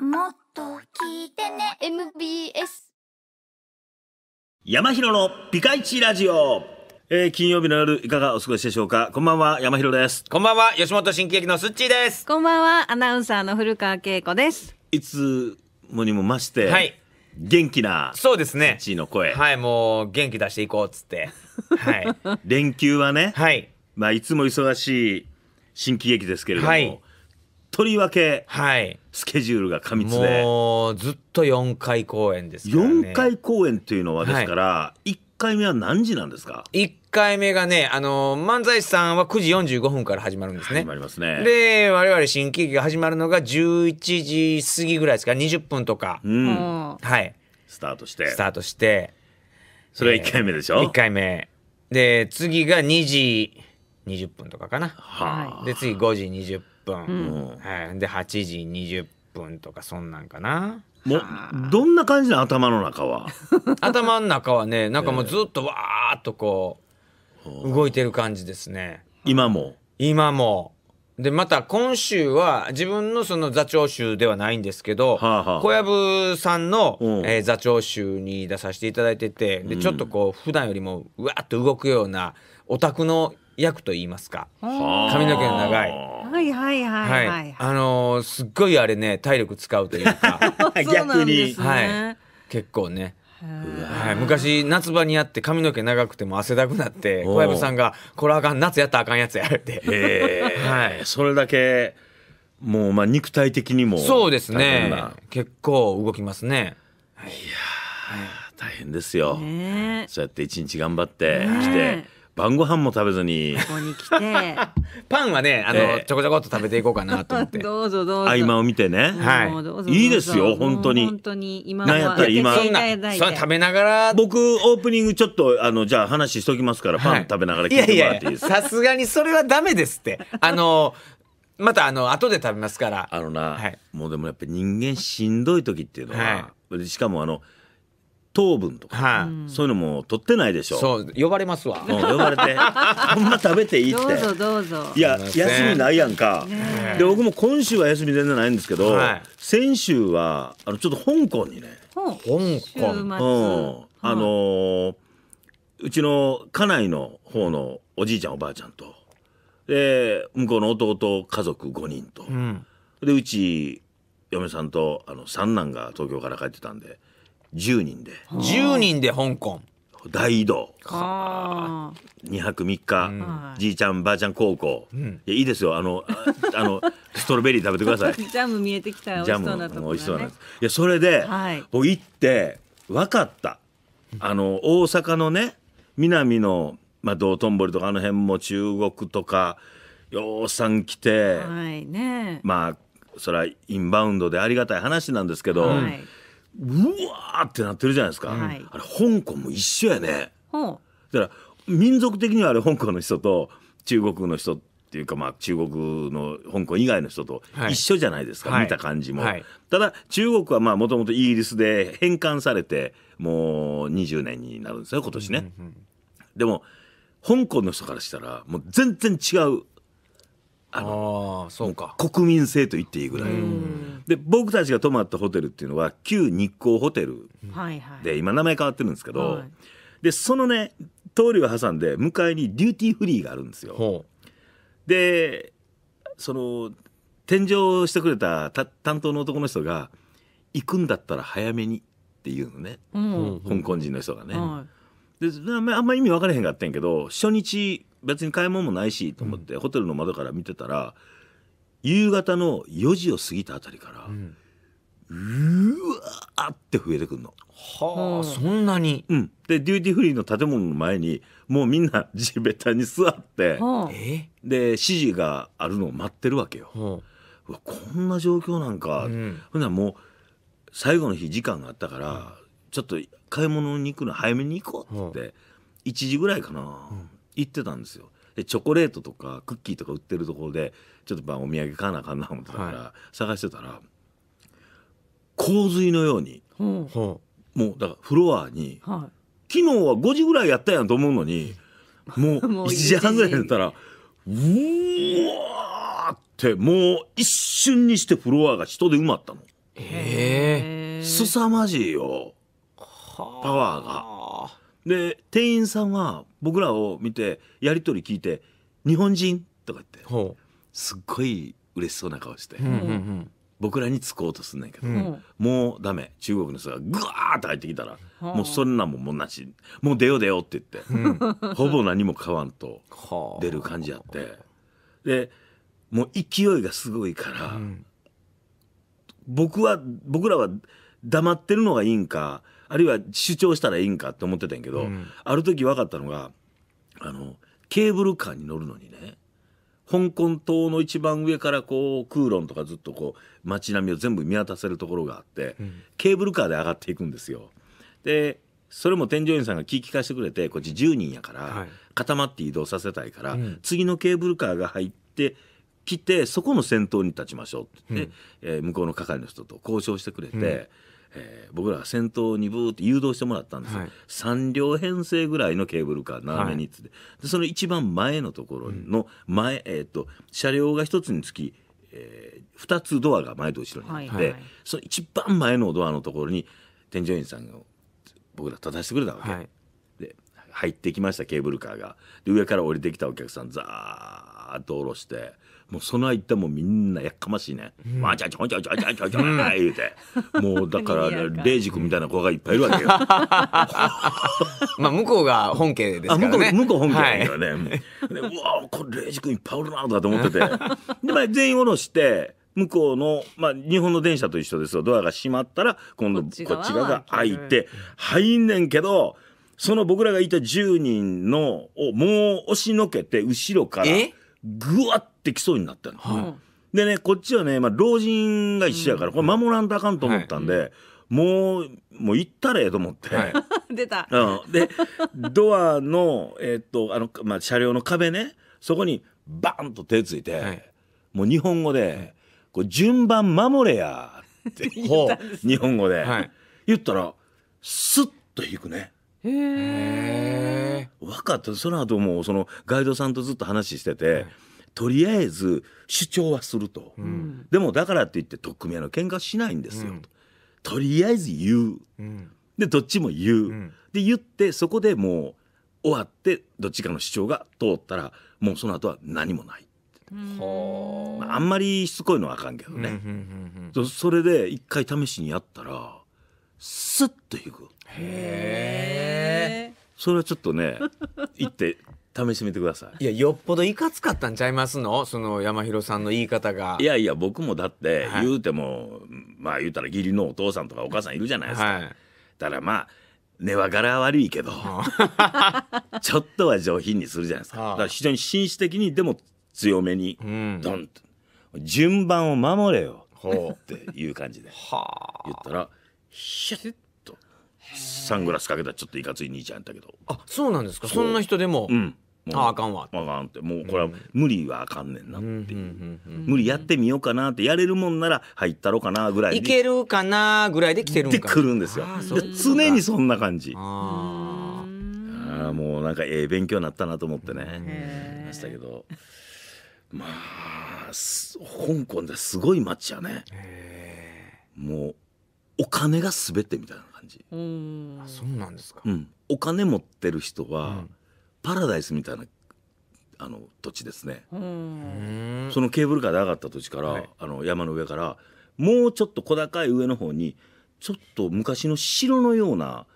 もっと聞いてね MBS 山広のピカイチラジオ、えー金曜日の夜いかがお過ごしでしょうか？こんばんは山広ですこんばんは、吉本新喜劇のスッチーです。こんばんは、アナウンサーの古川恵子です。いつもにも増して、はい元気なそうですね。チーの声、はい、もう元気出していこうっつって。はい。連休はね、はい。まあ、いつも忙しい新喜劇ですけれども、はいとりわけはい。スケジュールが過密でもうずっと4回公演ですからね。4回公演というのはですから、1回目は何時なんですか？1回目がね、あの、漫才師さんは9時45分から始まるんですね。始まりますねで、我々新喜劇が始まるのが11時過ぎぐらいですか、20分とか。うん、もはい。スタートしてスタートして。それは1回目でしょ、1回目。で、次が2時20分とかかな。はあで次5時20分、ん。はい、で8時20分とかそんなんかな。もうどんな感じなの頭の中は？頭の中はねなんかもうずっとわーっとこう動いてる感じですね。今も？今も。でまた今週は自分のその座長集ではないんですけど、はあはあ。小籔さんの、うん。えー座長集に出させていただいててでちょっとこう普段よりもうわーっと動くようなオタクの役といいますか。髪の毛の長い。うはいはいはいはい、はい。あのーすっごいあれね体力使うというか。そうなんですね。はい。結構ね。はい、昔夏場にやって髪の毛長くても汗だくなって小籔さんが「これあかん夏やったらあかんやつや」ってへえ、はい。それだけもうまあ肉体的にもそうですね。な。結構動きますね。大変ですよ、ねえ。そうやって一日頑張ってねきて晩ご飯も食べずに。ここに来て、パンはねあの、ええ。ちょこちょこっと食べていこうかなと思って。どうぞどうぞ。合間を見てね、はい。いいですよ本当に。本当に。今なんやったら今。はそんな食べながら。僕オープニングちょっとあのじゃあ話しときますから、パン食べながら聞いてもらっていいですか？さすがにそれはダメですって。あの またあの後で食べますから。あのな、はい。もうでもやっぱ人間しんどい時っていうのは、しかもあの糖分とか、はい、そういうのも取ってないでしょ。そう呼ばれますわ。もう呼ばれて ほんま食べていいってどうぞどうぞ。いや休みないやんか、で僕も今週は休み全然ないんですけど、はい。先週はあのちょっと香港にね、香週末。港うん、あのーうちの家内の方のおじいちゃんおばあちゃんと。で向こうの弟家族5人と、うん。でうち嫁さんとあの三男が東京から帰ってたんで10人で。10人で香港大移動。あ。2泊3日、ん。じいちゃんばあちゃん高校、ん。いやいいですよ。あのあ あのストロベリー食べてください。あ。ジャム見えてきたジャム。味しそうなところだね。も美味しそうなんです。いやそれで、はい。僕行って分かった。あの大阪のね南の、まあ、道頓堀とかあの辺も中国とかようさん来て、はいね。まあそれはインバウンドでありがたい話なんですけど、はい。うわーってなってるじゃないですか、はい。あれ香港も一緒やね。ほだから民族的にはあれ香港の人と中国の人っていうかまあ中国の香港以外の人とはい。一緒じゃないですか、はい。見た感じも、はい。ただ中国はまあもともとイギリスで返還されてもう20年になるんですよ今年ね、でも香港の人からしたらもう全然違うあのそうか国民性と言っていいぐらいで僕たちが泊まったホテルっていうのは旧日光ホテルう。はいはい。で今名前変わってるんですけど、はいでそのね通りを挟んで向かいにデューティーフリーがあるんですよ。ほでその添乗してくれたた担当の男の人が「行くんだったら早めに」っていうのね、うん。香港人の人がね。はであんまあんま意味分からへんかったんやけど初日別に買い物もないしと思って、ホテルの窓から見てたら夕方の4時を過ぎたあたりから、うわーって増えてくるの。はあ。そんなに？うん、でデューティーフリーの建物の前にもうみんな 地べたに座ってい。ほう。え？で指示があるのを待ってるわけよ。ほうわこんな状況なんか、うん。ほんならもう最後の日時間があったから、ちょっと買い物に行くの早めに行こうってって、1時ぐらいかな、行ってたんですよ。でチョコレートとかクッキーとか売ってるところでちょっとまあお土産買わなあかんな思ってたから、は探してたら洪水のようにほうほもうだからフロアにう。は昨日は5時ぐらいやったやんと思うのにもう もう1時半ぐらいになったらうーわーってもう一瞬にしてフロアが人で埋まったの。い。ええ凄まじいよパワーが。で店員さんは僕らを見てやり取り聞いて「日本人?」とか言ってほすっごい嬉しそうな顔して、う。うんうん。僕らにつこうとすんねんけど、うん。もうダメ。中国の人がグワーッと入ってきたら、はあもうそんなんももうなしもう出よう出ようって言って、ほぼ何も買わんとはあ。出る感じやって。でもう勢いがすごいから、ん。僕は僕らは黙ってるのがいいんかあるいは主張したらいいんかって思ってたんやけど、うん。ある時分かったのがあのケーブルカーに乗るのにね香港島の一番上からこう空論とかずっとこう街並みを全部見渡せるところがあって、ん。ケーブルカーで上がっていくんですよ。でそれも添乗員さんが聞き聞かせてくれてこっち10人やから、はい。固まって移動させたいから、うん。次のケーブルカーが入って来てそこの先頭に立ちましょうって言って、えー向こうの係の人と交渉してくれて、うんえー僕らは先頭にブーって誘導してもらったんですよ、はい。3両編成ぐらいのケーブルカー斜めにっつって、でその一番前のところの前、えー、と車両が一つにつき、え2つドアが前と後ろにあって、はい。はい。その一番前のドアのところに添乗員さんが僕ら立たせてくれたわけ。はい。で入ってきましたケーブルカーが。で上から降りてきたお客さんザーッと降ろしてもうその間もみんなやっかましいね「わちゃちょちょちょちょちょちょ」言うて。もうだから賑やかレイジ君みたいな子がいっぱいいるわけよ。まあ向こうが本家ですあ向こうからね。向こう本家はいだけどね、でうわこれレイジ君いっぱいおるなとかと思ってて。で、まあ、全員降ろして向こうの、まあ、日本の電車と一緒ですよ。ドアが閉まったら今度ここっち側が開い開て入んねんけどその僕らがいた10人のをもう押しのけて後ろからえ？ぐわってきそうになったの。はい。でねこっちはね、まあ、老人が一緒やからこれ守らんとあかんと思ったんで、もうもう行ったれと思って。はい。出た。うん、でドアの,、えっとあのまあ、車両の壁ねそこにバンと手ついて、はい。もう日本語で「こう順番守れや」って 日本語で、はい。言ったらスッと引くね。へえ。へ分かった。その後もうそのガイドさんとずっと話してて、とりあえず主張はすると、うん。でもだからって言って取っ組み合いの喧嘩しないんですよ、うん。とりあえず言う。え。うん。でどっちも言う、ん。で言ってそこでもう終わってどっちかの主張が通ったらもうその後は何もない、ほまあ、あんまりしつこいのはあかんけどね、うんそそれで一回試しにやったらスッと引く。へえ。それはちょっとね行って試してみてくださいいやよっぽどいかつかったんちゃいますの？その山広さんの言い方が。いやいや僕もだってはい言うても、まあ言うたら義理のお父さんとかお母さんいるじゃないですか、はい。だからまあ根は柄悪いけど ちょっとは上品にするじゃないですかはあだから非常に紳士的にでも強めにうん。ドンと順番を守れよ。っていう感じでは言ったらシュッとサングラスかけたちょっといかつい兄ちゃんやったけど。あ。あそうなんですか？そんな人でも？うん。もう。ああかんわ。あかんって。もうこれは無理はあかんねんなって無理やってみようかなってやれるもんなら入ったろうかなぐらいいでけるかなぐらいで来てるんでか。来るんですよ。で常にそんな感じ。あああもうなんかええ勉強になったなと思ってね。ましたけど。まあす香港ですごい街やね。もうお金が全てみたいな感じ、うん。え。そうなんですか。うん、お金持ってる人は、うん。パラダイスみたいなあの土地ですね、そのケーブルカーで上がった土地から、はい。あの山の上からもうちょっと小高い上の方にちょっと昔の城のような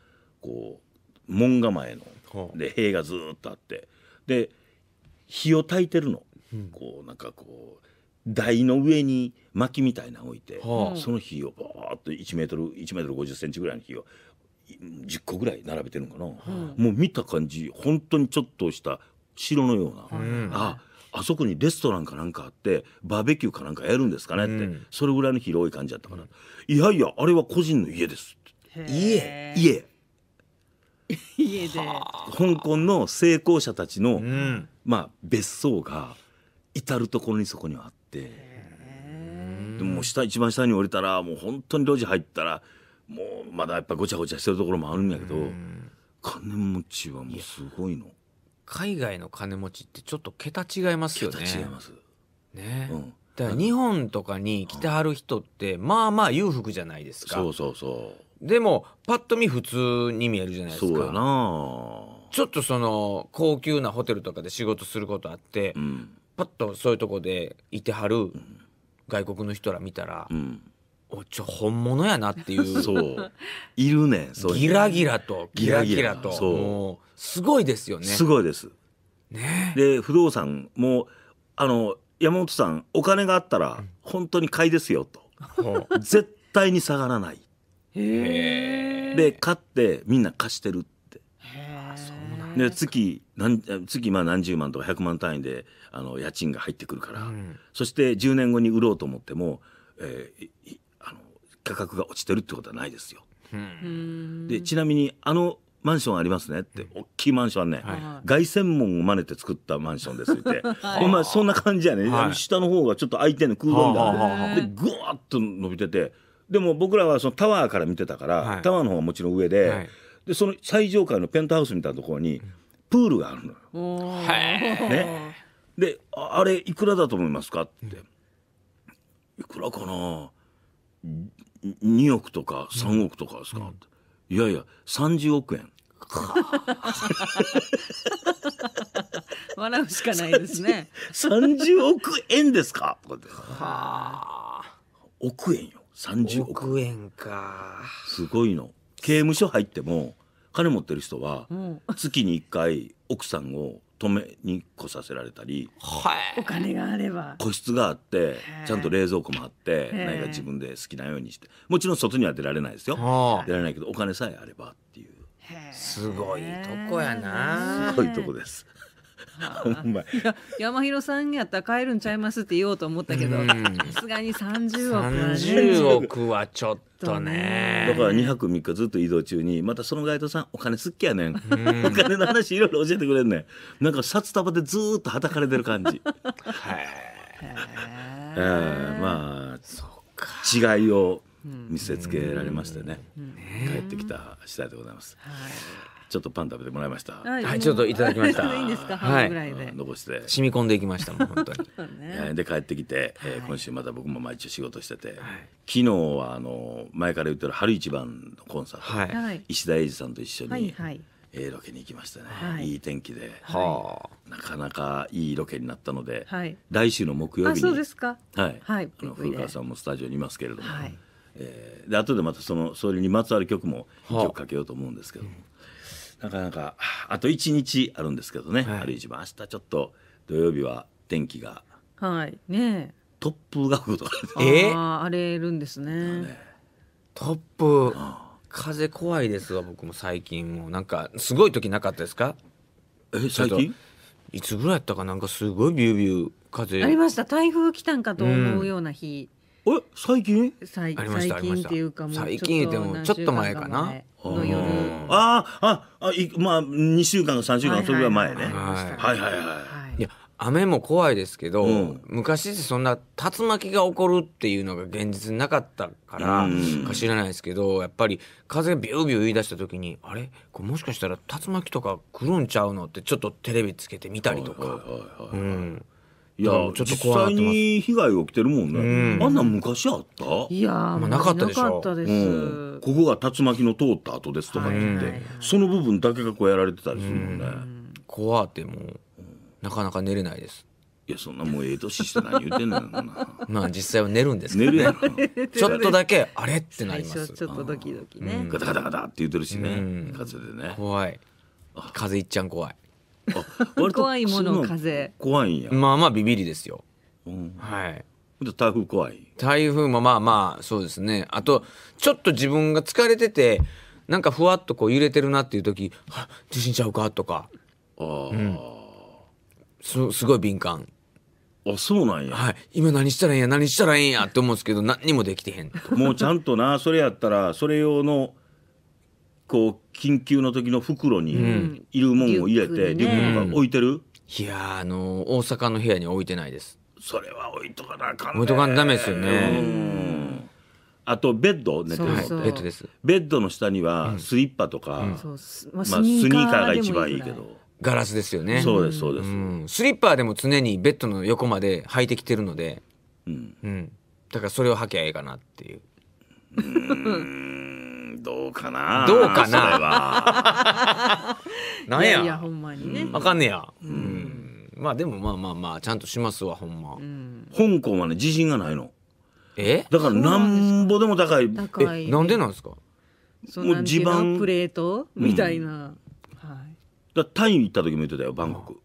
こう門構えので塀がずーっとあって。で火を焚いてるの、うん。こうなんかこう台の上に薪みたいなの置いて、はあ。その火をバーッと1メートル1メートル50センチぐらいの火をい10個ぐらい並べてるのかな、もう見た感じ本当にちょっとした城のような、うんああそこにレストランかなんかあってバーベキューかなんかやるんですかねって、うん。それぐらいの広い感じだったから、いやいやあれは個人の家ですって。へえ家家。で。香港の成功者たちの、うん。まあ別荘が至る所にそこにはあってでももう下一番下に降りたらもう本当に路地入ったらもうまだやっぱごちゃごちゃしてるところもあるんやけど、うん。金持ちはもうすごいの。海外の金持ちってちょっと桁違いますよ桁ね。違います、ね。うん、だから日本とかに来てはる人ってまあまあ裕福じゃないですか。そうそうそでもパッと見普通に見えるじゃないうですか。そうやなちょっとその高級なホテルとかで仕事することあって、うんパッとそういうとこでいてはる外国の人ら見たら、うん。おちょ本物やなっていう。そう。いるねんそうギラギラとギラギラ。と。う。もうすごいですよね。すごいです。ね。で不動産もあの山本さんお金があったら本当に買いですよと。ほう。絶対に下がらない。へえで買ってみんな貸してるって。そうで月何月まあ何十万とか100万単位であの家賃が入ってくるから、ん。そして10年後に売ろうと思っても、えーいいあの価格が落ちてるってことはないですよ。うん。でちなみにあのマンションありますねって大きいマンションね、は凱旋門を真似て作ったマンションですって、ほんまそんな感じやね、下の方がちょっと空いてんの空洞みたいな、はあはあはあ。でぐわっと伸びてて。でも僕らはそのタワーから見てたから、はい。タワーの方がもちろん上で,、はい。でその最上階のペントハウスみたいなところにプールがあるのよ。ね。でああれいくらだと思いますか？って、いくらかな？2億とか3億とかですか、いやいや30億円笑うしかないですね。30億円ですか？はあ。億円よ。30億億円か。すごいの。刑務所入っても金持ってる人はうん。月に1回奥さんを止めに来させられたりはい。お金があれば。個室があってー。ちゃんと冷蔵庫もあって何か自分で好きなようにしてもちろん外には出られないですよ。はあ。出られないけどお金さえあればっていう。すごいとこやな。すごいとこです。ほんま。いや山広さんやったら買えるんちゃいますって言おうと思ったけどうん。さすがに30億はね。30億はちょっとね。だから2泊3日ずっと移動中にまたそのガイドさんお金好きやねん。お金の話いろいろ教えてくれんねん。なんか札束でずーっとはたかれてる感じ、はいえーまあ違いを見せつけられましてね。帰ってきた次第でございますちょっとパン食べてもらいました。はいはいちょっといただきました。いいんですか？はい。半分ぐらいで、うん残して。染み込んでいきましたもん本当に。で帰ってきて、えー今週また僕も毎日仕事してて、昨日はあの前から言ってる春一番のコンサート、はい。はい。石田英二さんと一緒に、はいはい。えーロケに行きましたね、はい。い、い天気で。はなかなかいいロケになったので、はい。来週の木曜あ日にそうですか？はい、はい。あの古川さんもスタジオにいますけれども、はい。えーで後でまたそのそれにまつわる曲も一はあ。曲かけようと思うんですけど。も、なかなかあと1日あるんですけどね、はい。春一番明日ちょっと土曜日は天気が。はい。ね突風が吹くとかええあー荒れるんですね。トップ風怖いですわ僕も最近。もうなんかすごい時なかったですか？え最近？いつぐらいやったかなんかすごいビュービュー風。ありました。台風来たんかと思うような日、え最近？最ありました最近っていうかもう最近でもちょっと前かな。の夜あーああいまあ2週間か3週間はいはいはい。それぐらい前ね。はい。はいはいはい。や雨も怖いですけど、うん。昔ってそんな竜巻が起こるっていうのが現実になかったからうん。か知らないですけどやっぱり風ビュービュー言い出した時にあれ？これもしかしたら竜巻とか来るんちゃうの？ってちょっとテレビつけてみたりとか、はいはいはいはい。うん、いやちょっと実怖がってます。際に被害起きてるもんね、うん。あんなん昔あった？いやー、まあなかったでしょ。なかったです、うん、ここが竜巻の通った後ですとかって言って、はいはいはいその部分だけがこうやられてたりするもんね、怖ってもうなかなか寝れないです。いやそんなもうええ年して何言ってんのよな。まあ実際は寝るんですけ寝どるねやろちょっとだけあれ？ってな最ります。初ちょっとドキドキね、ガタガタガタって言ってるしね、うん。風でね。怖い。風いっちゃん怖い 怖いもの風怖いんや、まあまあビビりですよ。うん、はい。で台風怖い。台風もまあまあそうですね。あとちょっと自分が疲れててなんかふわっとこう揺れてるなっていう時「あ地震ちゃうか?」とか。あすすごい敏感。あ、あそうなんや、はい。今何したらいいんや何したらいいんやって思うんですけど何にもできてへん。もうちゃんとなそれやったらそれ用のこう緊急の時の袋にいるもんを入れて、リュックにね。リュックとか置いてる、いやーあの大阪の部屋に置いてないです。それは置いとかなあかんね。置いとかんとダメですよね。うん。あとベッド寝てるのはいそうベッドです。ベッドの下にはスリッパとか、まあ、まあ、スニーカーが一番いいけど。ガラスですよね。そうですそうです、うん。スリッパでも常にベッドの横まで履いてきてるので。うん。うん、だからそれを履きゃええかなっていう。うんどうかな。どうかな？それは。なんやいやいや？ほんまにね、あかんねや。うん。まあでもまあまあまあちゃんとしますわほんま、うん。香港はね自信がないの。え？だからなんぼでも高い。高いえなんでなんですか？もう地盤。プレート？みたいな、はい。だタイに行った時も言ってたよバンコク。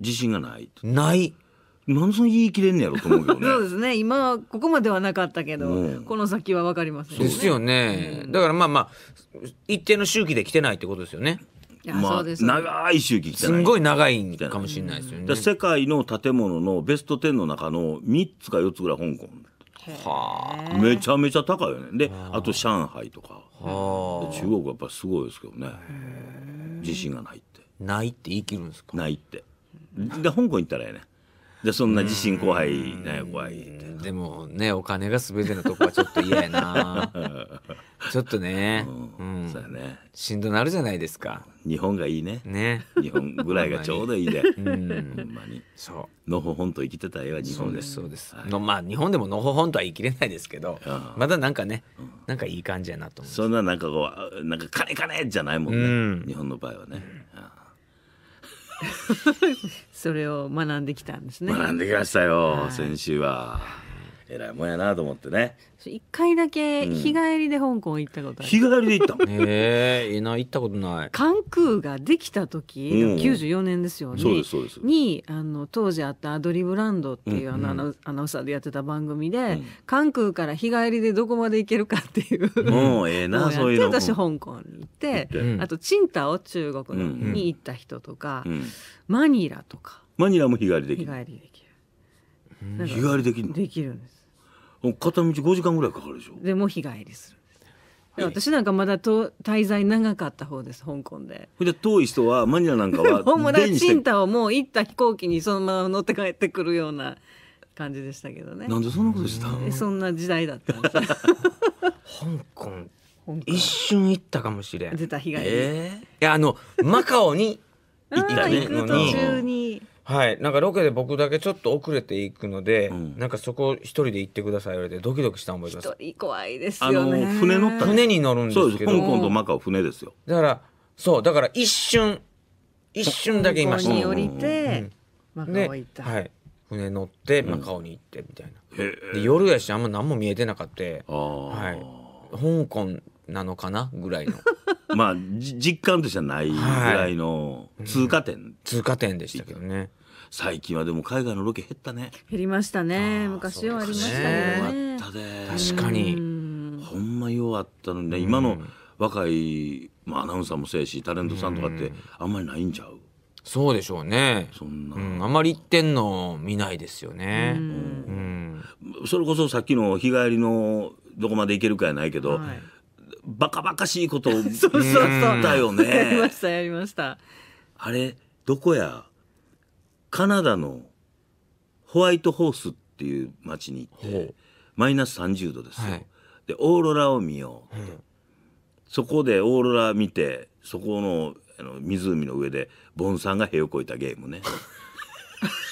自信がないないなんでそんな言い切れんねやろと思うけどね。そうですね。今はここまではなかったけど、うん。この先は分かりませんね。ですよね、だからまあまあ一定の周期で来てないってことですよね。まあそうです長い周期来てない。すんごい長いんかもしれないですよね。だから世界の建物のベスト10の中の3つか4つぐらい香港。はあ。めちゃめちゃ高いよね。であ。と上海とか。は中国はやっぱすごいですけどね。自信がないって。あないって言い切るんですか？ないって。で香港行ったらやねでそんな自信後輩なん。や怖いって。でもねお金が全てのとこはちょっと嫌やな。ちょっとね、うん。そうやね。しんどなるじゃないですか。日本がいいね。ね。日本ぐらいがちょうどいいで。ほんまに。そう。のほほんと生きてた絵は日本で。そうです、のまあ日本でものほほんとは言い切れないですけどうん。まだなんかねなんかいい感じやなと思うそんななんかこうなんか金金じゃないもんね、うん。日本の場合はね、それを学んできたんですね。学んできましたよ、先週は偉いもんやなと思ってね。一回だけ日帰りで香港行ったことある、日帰りで行ったえ いいな行ったことない。関空ができた時、うん。94年ですよ。ねそうですそうです。にあの当時あったアドリブランドっていう、あのアナウアナウンサーでやってた番組で、関空から日帰りでどこまで行けるかっていうもうええなそういうの私香港に行って、うんあとチンタオ中国に行った人とか、うん。マニラとか。マニラも日帰りでき日る帰りできる。日帰りできる。のできるんです。片道5時間ぐらいかかるでしょ？でも日帰りする。私なんかまだと滞在長かった方です香港で。で遠い人はマニラなんかは ほんまだ電してチンタをもう行った飛行機にそのまま乗って帰ってくるような感じでしたけどね。なんでそんなことしたえそんな時代だったんですよ。香港。一瞬行ったかもしれん。い出た日帰り。えやあのマカオに行ったね。行く途中に。はい。なんかロケで僕だけちょっと遅れていくので、ん。なんかそこ一人で行ってください言われてドキドキしたの覚えてます。一人怖いですあの。船乗った船に乗るんえそうですけど。香港とマカオ船です。よだからそうだから一瞬一瞬だけいました。香港に降りて、マカで、オ行った。はい、船乗ってマカオに行ってみたいな、へえ。で夜やしあんま何も見えてなかった。はい。香港なのかな？ぐらいの まあじ実感としてはないぐらいの通過点、通過点でしたけどね。最近はでも海外のロケ減ったね。減りましたね。昔はありましたよね。あったで確かに。うん。ほんま弱ったのにね。今の若い、まあ、アナウンサーもそうやしタレントさんとかってあんまりないんちゃう？そうでしょうね。そんな、うん、あまり行ってんの見ないですよね。うん、それこそさっきの日帰りのどこまで行けるかやないけど、はいバカバカしいことを そうそうそう。だよやりまねしたやりました。あれどこや？カナダのホワイトホースっていう町に行ってマイナス30度ですよ、はい。でオーロラを見ようって、そこでオーロラ見てそこのあの湖の上でボンさんが塀を越えたゲームね。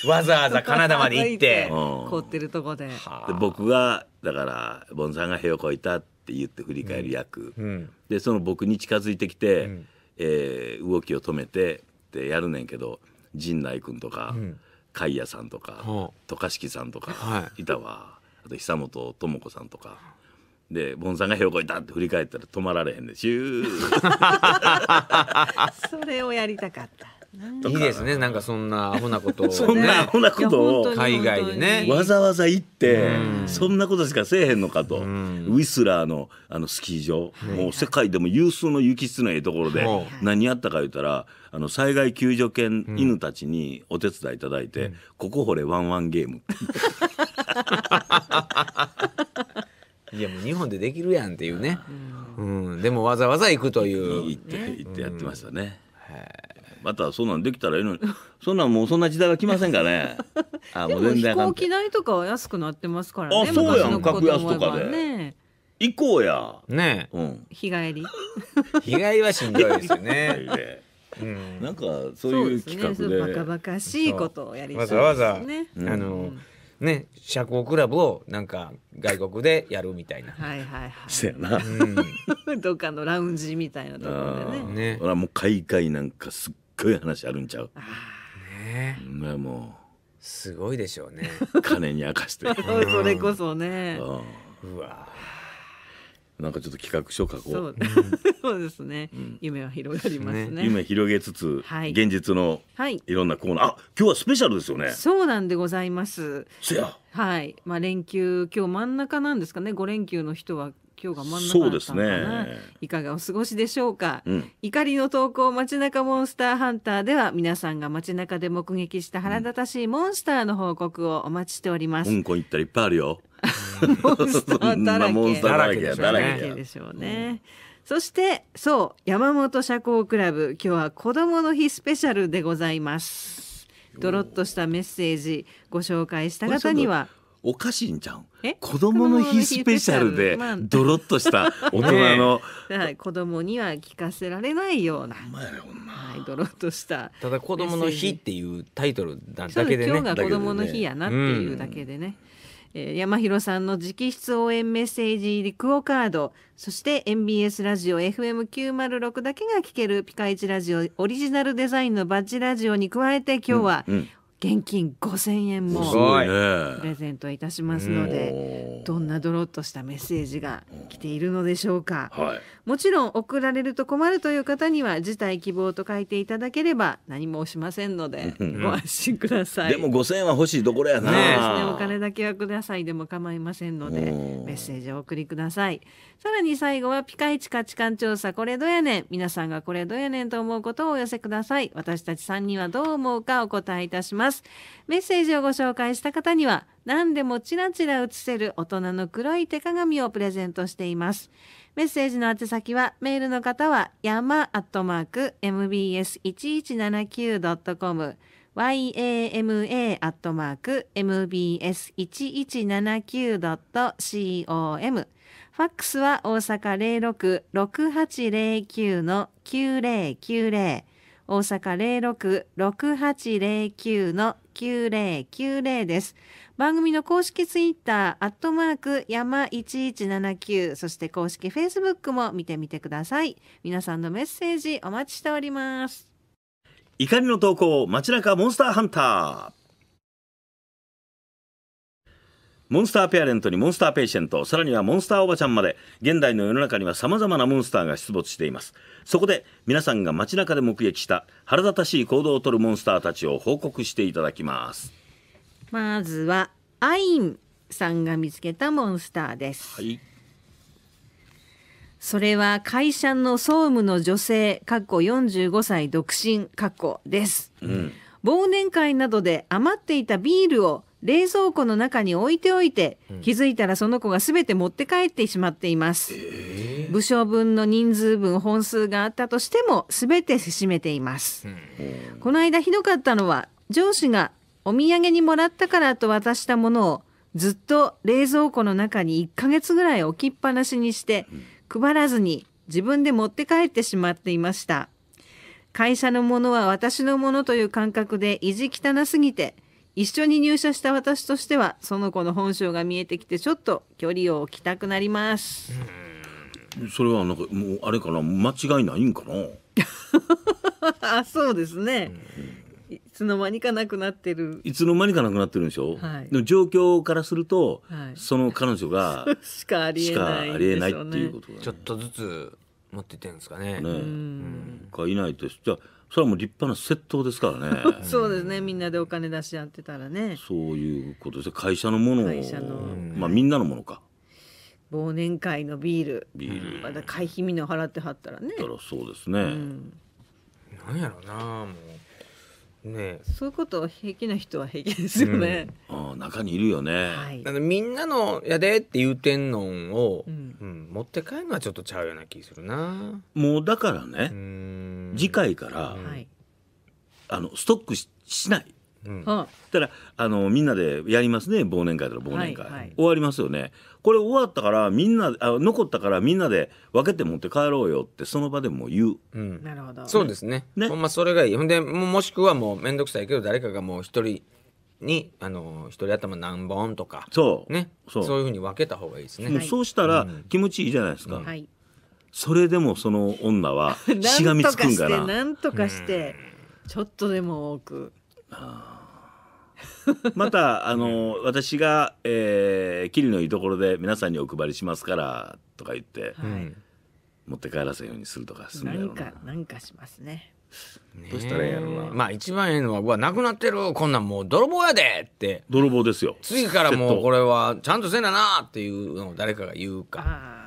わざわざカナダまで行って。うん。凍ってるとこで。で僕がだからボンさんが塀を越えたって言って振り返る役、うん。でその僕に近づいてきて、ん。えー動きを止めてでやるねんけど陣内君とか、ん。海谷さんとかは渡嘉敷さんとかはい。たわ、あと久本智子さんとか。でボンさんが塀を越えたって振り返ったら止まられへんでシュー。それをやりたかった。いいですねなんか。そんなアホなことを、ね、そんなアホなことを海外でね。わざわざ行って、そんなことしかせえへんのかと、ウィスラーのあのスキー場、もう世界でも有数の雪質のええところでは何やったか言ったらあの災害救助犬犬たちにお手伝いいただいて「ここ掘れワンワンゲーム」いやもう日本でできるやんっていうね、うん、でもわざわざ行くという。行って行ってやってましたね。またそんなんできたらいいのに。そんなんもうそんな時代は来ませんかね。あもうでも飛全然あかんて行機代とかは安くなってますからね。あそうやん。格安とかで。行こうや、ねうん、日帰り。日帰りはしんどいですよね、で。うん、なんかそういう。企画で。そうバカバカしいことをやりたいですわざわざ、ね。あのね社交クラブをなんか外国でやるみたいな。はいはいはそやな、うん。い どっかのラウンジみたいなところでね。ね。ほらもう海外なんかすっごい話あるんちゃう。ねねもすごいでしょうね。う金に明かして。それこそね。うわなんかちょっと企画書書こそう。うそうですね。夢は広がりますね。夢広げつつ、はい。現実のはい。いろんなコーナー。あ今日はスペシャルですよね。そうなんでございます。はい。まあ連休今日真ん中なんですかね。5連休の人は今日が真ん中だったのかな、そうですね。いかがお過ごしでしょうか、うん。怒りの投稿街中モンスターハンターでは皆さんが街中で目撃した腹立たしいモンスターの報告をお待ちしております、香港行ったらいっぱいあるよ。モンスターだらけだらけでしょうね、そしてそう山本社交クラブ。今日は子どもの日スペシャルでございます。ドロッとしたメッセージご紹介した方にはおかしいんちゃうん？え？子供の日スペシャルでドロッとした 大人の、はい、子供には聞かせられないような、はい、ドロッとした。ただ子供の日っていうタイトルだけでね。今日が子供の日やなっていうだけでね。えー山広さんの直筆応援メッセージ入りクオカード。そして MBS ラジオ FM906 だけが聞けるピカイチラジオオリジナルデザインのバッジラジオに加えて今日はうん現金5000円もプね。レゼントいたしますのでどんなドロッとしたメッセージが来ているのでしょうか。はい。もちろん送られると困るという方には辞退希望と書いていただければ何もしませんのでご安心ください。でも5000円は欲しいところやな、お金だけはくださいでも構いませんのでうん。メッセージをお送りください。さらに最後はピカイチ価値観調査これどやねん。皆さんがこれどやねんと思うことをお寄せください。私たち3人はどう思うかお答えいたしますメッセージをご紹介した方には何でもチラチラ映せる大人の黒い手鏡をプレゼントしています。メッセージの宛先はメールの方は山アットマーク mbs1179.com yama アットマーク mbs1179.com ファックスは大阪066809の9090大阪066809の9090です。番組の公式ツイッター、アットマーク山1179、そして公式フェイスブックも見てみてください。皆さんのメッセージお待ちしております。怒りの投稿街中モンスターハンターモンスターペアレントにモンスターペイシェントさらにはモンスターおばちゃんまで現代の世の中には様々なモンスターが出没していますそこで皆さんが街中で目撃した腹立たしい行動をとるモンスターたちを報告していただきますまずは、アインさんが見つけたモンスターです。はいそれは会社の総務の女性、かっこ45歳独身、かっこです。うん忘年会などで余っていたビールを冷蔵庫の中に置いておいて、気づいたらその子が全て持って帰ってしまっています。部署分の人数分本数があったとしても全て閉めています。この間ひどかったのは上司がお土産にもらったからと渡したものをずっと冷蔵庫の中に1ヶ月ぐらい置きっぱなしにして配らずに自分で持って帰ってしまっていました。会社のものは私のものという感覚で意地汚すぎて一緒に入社した私としてはその子の本性が見えてきてちょっと距離を置きたくなります。それはなんかもうあれかな？間違いないんかな？あ そうですね。いつの間にかなくなってる。いつの間にかなくなってるんでしょ、はい。でも状況からすると、はい。その彼女が しかありえないありえないっていうことがちょっとずつ持ってってんですかね。ねがいないとじゃあそれはもう立派な窃盗ですからね。そうですね。みんなでお金出し合ってたらね。そういうことです会社のものを。会社の。まあみんなのものか。忘年会のビール。ビール。まだ会費みんな払ってはったらね。だからそうですね、なんやろなもうねそういうこと平気な人は平気ですよね。ああ中にいるよね、はい。なんでみんなのやでって言うてんのを、ん。うん持って帰るのはちょっとちゃうような気するな。もうだからうね、ん。次回から、はい。あのストックししない。うん。はたらあのみんなでやりますね。忘年会とか忘年会、はいはい。終わりますよねこれ終わったからみんなあ残ったからみんなで分けて持って帰ろうよってその場でもう言う。うん。なるほど。そうですね。ね。ほんまそれがいい。ほんでももしくはもう面倒くさいけど誰かがもう一人にあの一人頭何本とかそう。ね。そそうういうふうに分けた方がいいですね。もうそうしたら気持ちいいじゃないですか、はい。それでもその女はしがみつくんかな。なんとかして、なんとかして、ちょっとでも多く。またあの私が、えー、キリのいいところで皆さんにお配りしますからとか言って、うん。持って帰らせんようにするとかするんなんやろうな。か、なんかしますね。どうしたらええんやろうな。まあ一番ええのは「うわなくなってるこんなんもう泥棒やで!」って。泥棒ですよ。次からもうこれはちゃんとせななっていうのを誰かが言うか。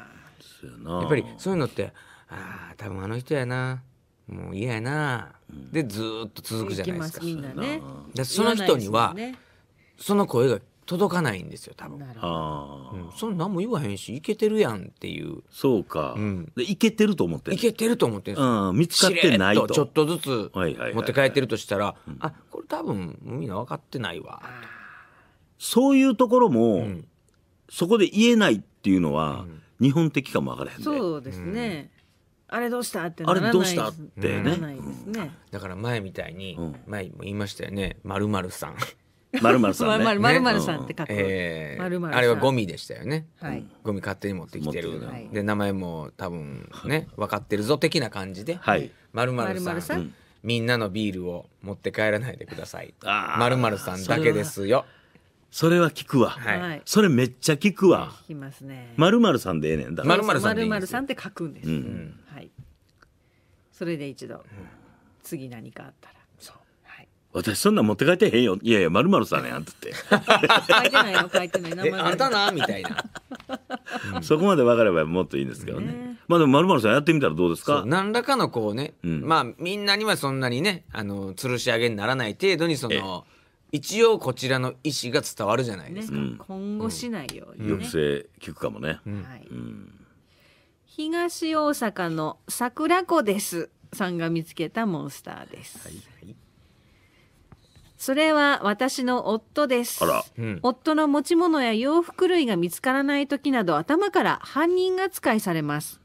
やっぱりそういうのってああ多分あの人やなもう嫌やな。でずーっとあ。続くじゃない行きですかみんなね。でその人には言わないその声が届かないんですよ多分。ああ、うん。そんなんも言わへんしいけてるやんっていう。そうか、ん。でいけてると思ってんいけてると思ってるんですよ。うん見つかってないと。しれっちょっとずつ持って帰ってるとしたらあこれ多分みんな分かってないわ。そういうところも、ん。そこで言えないっていうのは、日本的かもわからへんで。そうですね。あれどうした？ってなあらないれどうした？ってね。ね。だから前みたいに、うん。前も言いましたよね「まるさん」まるまるさんね。まるまるまるさんって書く。えーあれはゴミでしたよね、はい。ゴミ勝手に持ってきてるで名前も多分ね分かってるぞ的な感じではい「まるさ〇〇さん。ん。みんなのビールを持って帰らないでください」まるまるさんだけですよそれは聞くわ、はい。はい。それめっちゃ聞くわ、聞きますね。まるまるさんでええねん。だから〇〇さんでいいんですよ。〇〇さんって書くんです。うんはい。それで一度、次何かあったら。そう。はい。私そんなん持って帰ってへんよ。いやいやまるまるさんやんって。書いてないよ、書いてない。名え前あんたな？みたいな。そこまで分かればもっといいんですけどね。ね。まあでもまるまるさんやってみたらどうですか？何らかのこうね、うん。まあみんなにはそんなにねあの吊るし上げにならない程度にその一応こちらの意思が伝わるじゃないでねすか、、今後しないようにね。抑制聞くかもね、はい。うん東大阪の桜子ですさんが見つけたモンスターです。それは私の夫です。あらうん夫の持ち物や洋服類が見つからない時など頭から犯人扱いされます。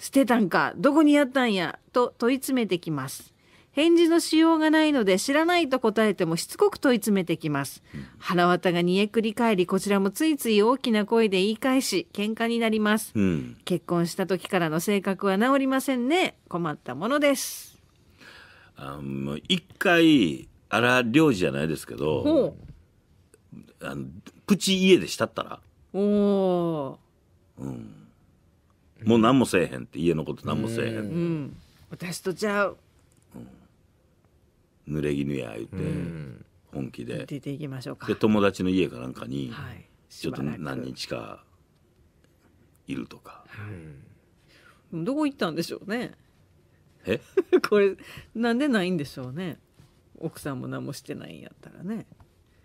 捨てたんかどこにやったんやと問い詰めてきます。返事のしようがないので知らないと答えてもしつこく問い詰めてきます。腹渡が煮えくり返りこちらもついつい大きな声で言い返し喧嘩になります。うん結婚した時からの性格は治りませんね。困ったものです。あもう一回荒領事じゃないですけどほあのプチ家でしたったらう。おー。もう何もせえへんって家のこと何もせえへんうん。私とちゃう。濡れ衣や言って本気で出ていきましょうか。で友達の家かなんかにはい。ちょっと何日かいるとかどこ行ったんでしょうね。え？これなんでないんでしょうね。奥さんも何もしてないんやったらね。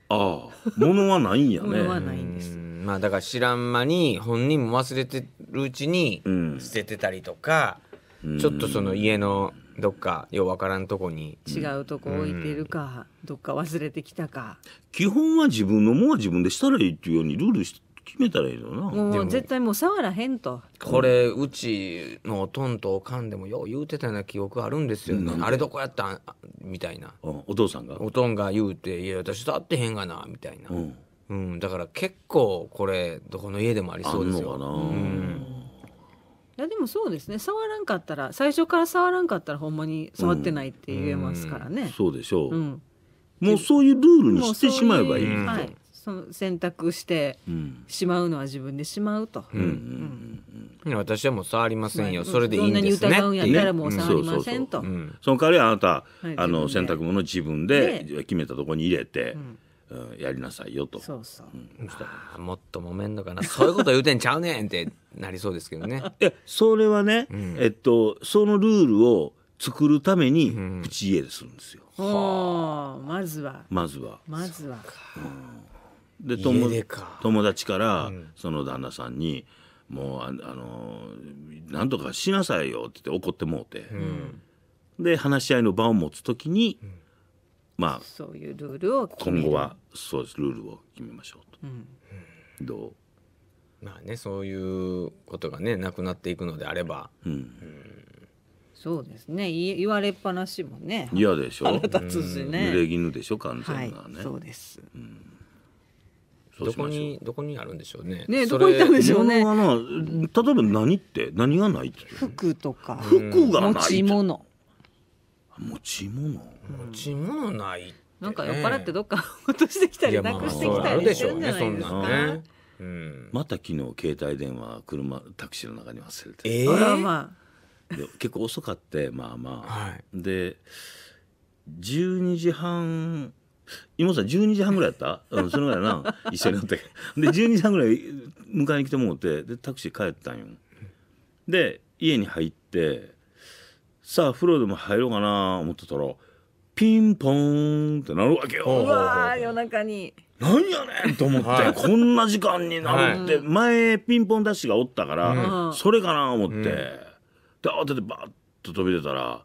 ああ物はないんや 物はねないんです。うんまあだから知らん間に本人も忘れてるうちにうん捨ててたりとか、うんちょっとその家のどっかようわからんとこに。違うとこ置いてるか、どっか忘れてきたか。基本は自分のもんは自分でしたらいいっていうようにルールし決めたらいいのな。もう絶対もう触らへんと。これうちのおとんとおかんでもよう言うてたような記憶あるんですよね、あれどこやったん？あみたいな。うん。お父さんが。おとんが言うて「いや私と会ってへんがな」みたいな、うん。うん、だから結構これどこの家でもありあそうんですよ。のかな、いやでもそうですね。触らんかったら最初から触らんかったらほんまに触ってないって言えますからね。そうでしょう、うん。もうそういうルールにしてしまえばいい、そううはい。その選択してうん。しまうのは自分でしまうと。私はもう触りませんよ、まあそれでいいんですね。そんなに疑うんやったらもう触りませんと。うん。その代わりあなた、はい。あの洗濯物自分でで決めたところに入れて、うんやりなさいよと。そうそう。あーもっと揉めんのかな。そういうこと言うてんちゃうねんってなりそうですけどね。いやそれはね、えっとそのルールを作るためにプチ家でするんですよ。おーまずは。まずは。まずは。で友家でか。友達から、その旦那さんに「もうああのなんとかしなさいよ」って言って怒ってもうて、で話し合いの場を持つ時に、まあそういうルールを決める。今後はそうです。ルールを決めましょうと。どまあねそういうことがねなくなっていくのであれば。う、うん、そうですね。い言われっぱなしもね。嫌でしょ？腹立つしね。濡れ衣でしょ？完はい全なね、そうです。そうどこにどこにあるんでしょうね。ねどこ行ったんでしょうね。例えば何って？何がないって服とか。服がない持ち物持ち物？持ち物ないなんか酔っ払ってどっか落としてきたりなくしてきたりしでしてょうんじゃないですそんなんかね。うん。また昨日携帯電話車タクシーの中に忘れてえー？結構遅かってまあまあ、はい。で12時半妹さん12時半ぐらいやった、うん、そのぐらいやな。一緒に乗ってで12時半ぐらい迎えに来てもうてでタクシー帰ったんよ。で家に入ってさあ風呂でも入ろうかな思ってたらピンポーンってなるわけよ。あうわー夜中に。なんやねんと思って、はい。こんな時間になるって、前ピンポンダッシュがおったから、うん。それかな思って、ん。で慌ててバーッと飛び出たら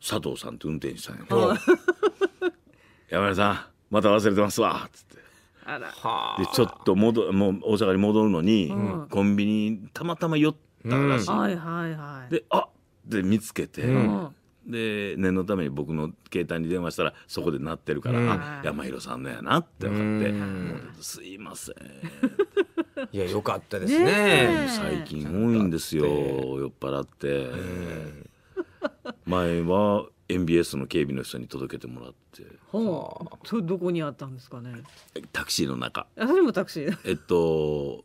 佐藤さんって運転手さんやうん。山根さんまた忘れてますわ」っつって。あら。はでちょっと戻もう大阪に戻るのに、うん。コンビニたまたま寄ったらしい、はいはいはい。であで見つけて、うん。うんで念のために僕の携帯に電話したらそこで鳴ってるから、うん。あ山広さんのやなって分かって「うん。もうすいません」いや良かったですね。最近多いんですよ酔っ払って、前は MBS の警備の人に届けてもらって。ほう。それどこにあったんですかね？タクシーの中。あそれもタクシー。えっと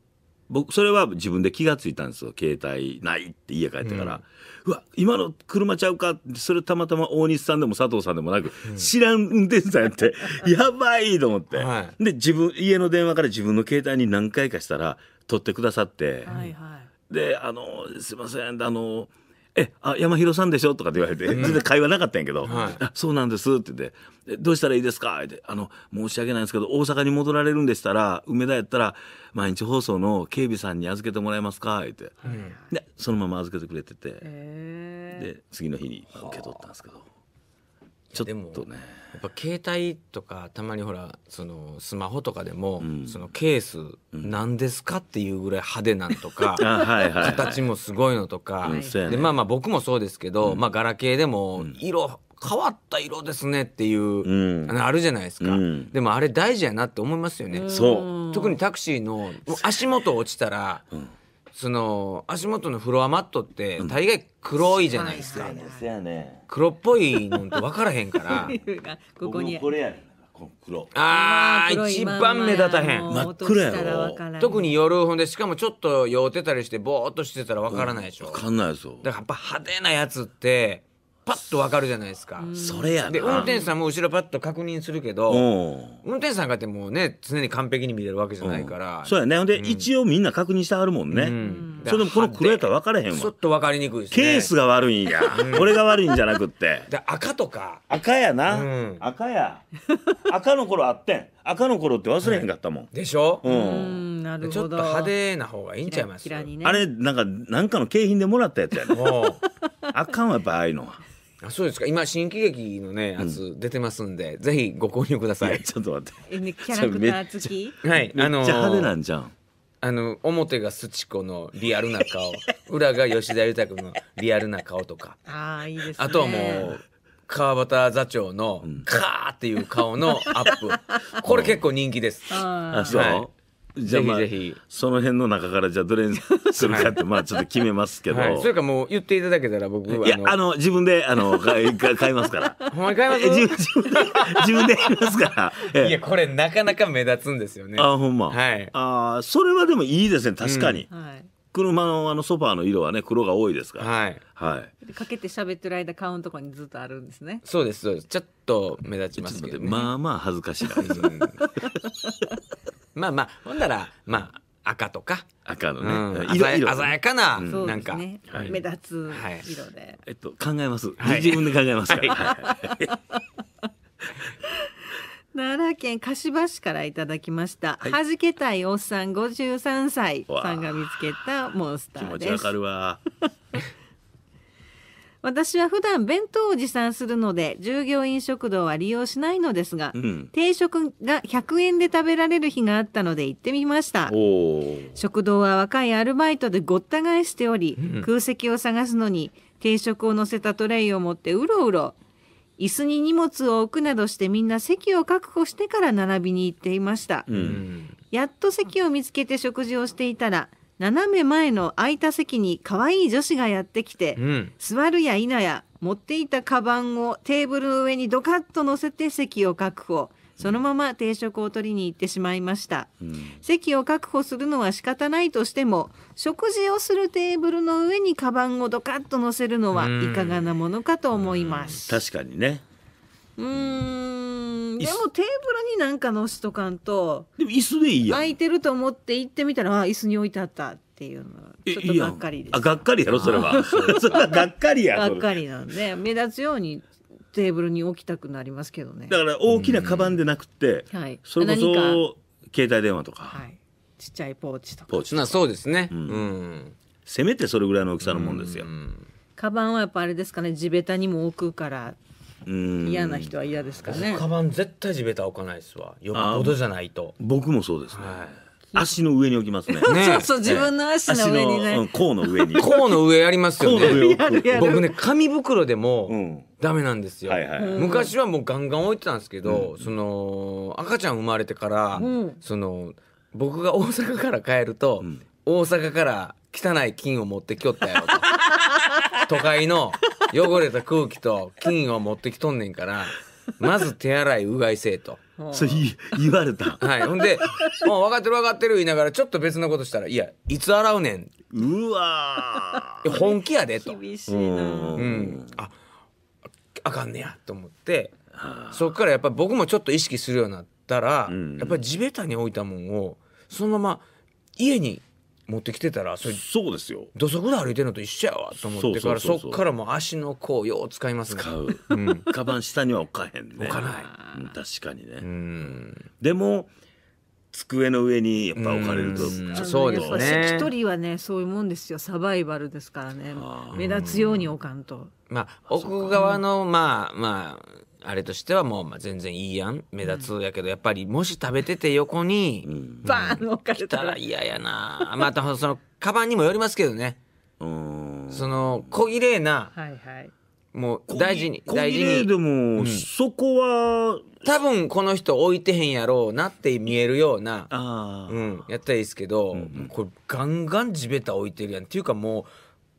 僕それは自分で気がついたんですよ。携帯ないって家帰ってから、うわ今の車ちゃうか？それたまたま大西さんでも佐藤さんでもなく、知らん運転手さんやってやばいと思って、はで自分家の電話から自分の携帯に何回かしたら取ってくださって、はいはい。で「あのすいません。あのえあ山広さんでしょ?」とかって言われて全然会話なかったんやけど「はい。あそうなんです」って言ってえ「どうしたらいいですか?」って「あの申し訳ないんですけど大阪に戻られるんでしたら梅田やったら毎日放送の警備さんに預けてもらえますか?」って。でそのまま預けてくれてて。へで次の日に受け取ったんですけどちょっでもとねやっぱ携帯とかたまにほらそのスマホとかでも、ん。そのケース何ですかっていうぐらい派手なんとか 形もすごいのとか、うんでまあまあ僕もそうですけど、まあガラケーでも色変わった色ですねっていう、うん。あのあるじゃないですか、うん。でもあれ大事やなって思いますよね、特にタクシーの足元落ちたら、その足元のフロアマットって大概黒いじゃないですか、せやね。黒っぽいのって分からへんから。がここに。僕もこれやねんこの黒。あー一番目立たへん。真っ暗やろ。特に夜ほんでしかもちょっと酔ってたりしてボーっとしてたら分からないでしょ、分かんないですよだからやっぱ派手なやつってパッと分かるじゃないですか、それやな。で運転手さんも後ろパッと確認するけど、うん。運転手さんがってもうね常に完璧に見れるわけじゃないから、そうやね。ほんで、一応みんな確認してはるもんね、うん。それでもこの黒やったら分からへんわ。ちょっと分かりにくいですね。ケースが悪いんや、俺が悪いんじゃなくって。で赤とか。赤やな、うん。赤や。赤の頃あってん。赤の頃って忘れへんかったもん、でしょ、ううん。んなるでちょほどっと派手な方がいいんちゃいます？キラキラにねあれなんかなんかの景品でもらったやつやね。もあかんわやっぱああいうのは。うあそうですか。今新喜劇のねやつ出てますんで、ぜひご購入ください。ちょっと待って。えねキャラクター付き？はいめっちゃあのー派手なんじゃん、あの表がスチコのリアルな顔。裏が吉田裕君のリアルな顔とか。ああいいですね。あとはもう川端座長のカーっていう顔のアップ。これ結構人気です。ああそう、はいじゃあ、まあ、ぜひぜひその辺の中からじゃあどれにするかって まあちょっと決めますけど、はい、それかもう言っていただけたら僕いやあの自分であの買い買い買いますから。ほんまに買います？え自分自分で自分でやりますから。えいやこれなかなか目立つんですよね。あほんま、はい。あそれはでもいいですね。確かに、はい。車のあのソファーの色はね黒が多いですから。はい。はい。でかけて喋ってる間顔のとこにずっとあるんですね。そうですそうです。ちょっと目立ちますけど、ね、まあまあ恥ずかしいな。うんまあまあほんならまあ赤とか、赤のうん。ね、色色鮮や鮮やかな、そうなんか、ね。はい。目立つはい。色で。えっと考えます、はい。自分で考えますから、はい。奈良県柏市からいただきました、はい。はじけたいおっさん53歳わあさんが見つけたモンスタ気ーです。持ちわかるわ私は普段弁当を持参するので従業員食堂は利用しないのですが、うん。定食が100円で食べられる日があったので行ってみました。食堂は若いアルバイトでごった返しており、空席を探すのに定食を乗せたトレイを持ってうろうろ椅子に荷物を置くなどしてみんな席を確保してから並びに行っていました、うん。やっと席を見つけて食事をしていたら斜め前の空いた席に可愛い女子がやってきて、うん。座るや否や持っていたカバンをテーブルの上にドカッと乗せて席を確保。そのまま定食を取りに行ってしまいました、席を確保するのは仕方ないとしても食事をするテーブルの上にカバンをドカッと乗せるのはうんいかがなものかと思います。確かにねうーんでもテーブルになんか乗しとかんとでも椅子でいいやん。空いてると思って行ってみたらあ椅子に置いてあったっていうのはえちょっとがっかりです。あがっかりやろそれは。それはがっかりやがっかりなんで目立つようにテーブルに置きたくなりますけどね。だから大きなカバンでなくて、はい。それこ何か。そ携帯電話とか、はい。ちっちゃいポーチとか。ポーチな。そうですね。うん。ん。せめてそれぐらいの大きさのもんですよ、カバンはやっぱあれですかね地べたにも置くからうん嫌な人は嫌ですかね。カバン絶対地べた置かないですわ。よっぽどじゃないと。僕もそうですね、は足の上に置きますね。ね。そうそう自分の足の上にね、足のうん甲の上に。い。甲の上やりますよね。僕ね紙袋でうもん。ダメなんですよ。はいはい、うん昔はもうガンガン置いてたんですけど、その赤ちゃん生まれてから、うん。その僕が大阪から帰ると、ん。大阪から汚い金を持ってきよったよと。都会の汚れた空気と金を持ってきとんねんからまず手洗いうがいせえと。そう言い言われた。はい、ほんで「もう分かってる分かってる」言いながらちょっと別のことしたら「いやいつ洗うねん。うわ本気やで」と。厳しいな。うん。うん、ああかんねやと思って。そっからやっぱり僕もちょっと意識するようになったら、ん。やっぱり地べたに置いたもんをそのまま家に持ってきてたらそれそうですよ。土足で歩いてるのと一緒やわと思ってからそっからもう足の甲をよう使いますね。買う、カバン下には置かへんね。置かない。うん確かにね、うん。でも机の上にやっぱ置かれるとうそうですね。やっぱ関取はねそういうもんですよ。サバイバルですからね。目立つように置かんと。まあ奥側のまあまああれとしてはもうまあ全然いいやん。目立つやけどやっぱりもし食べてて横にバーン置かれ来たら嫌やな。またそのカバンにもよりますけどね。うん。その小綺麗なもう大事に小大事綺麗でにも、そこは多分この人置いてへんやろうなって見えるようなうんやったらいいですけど、これガンガン地べた置いてるやん。っていうかもう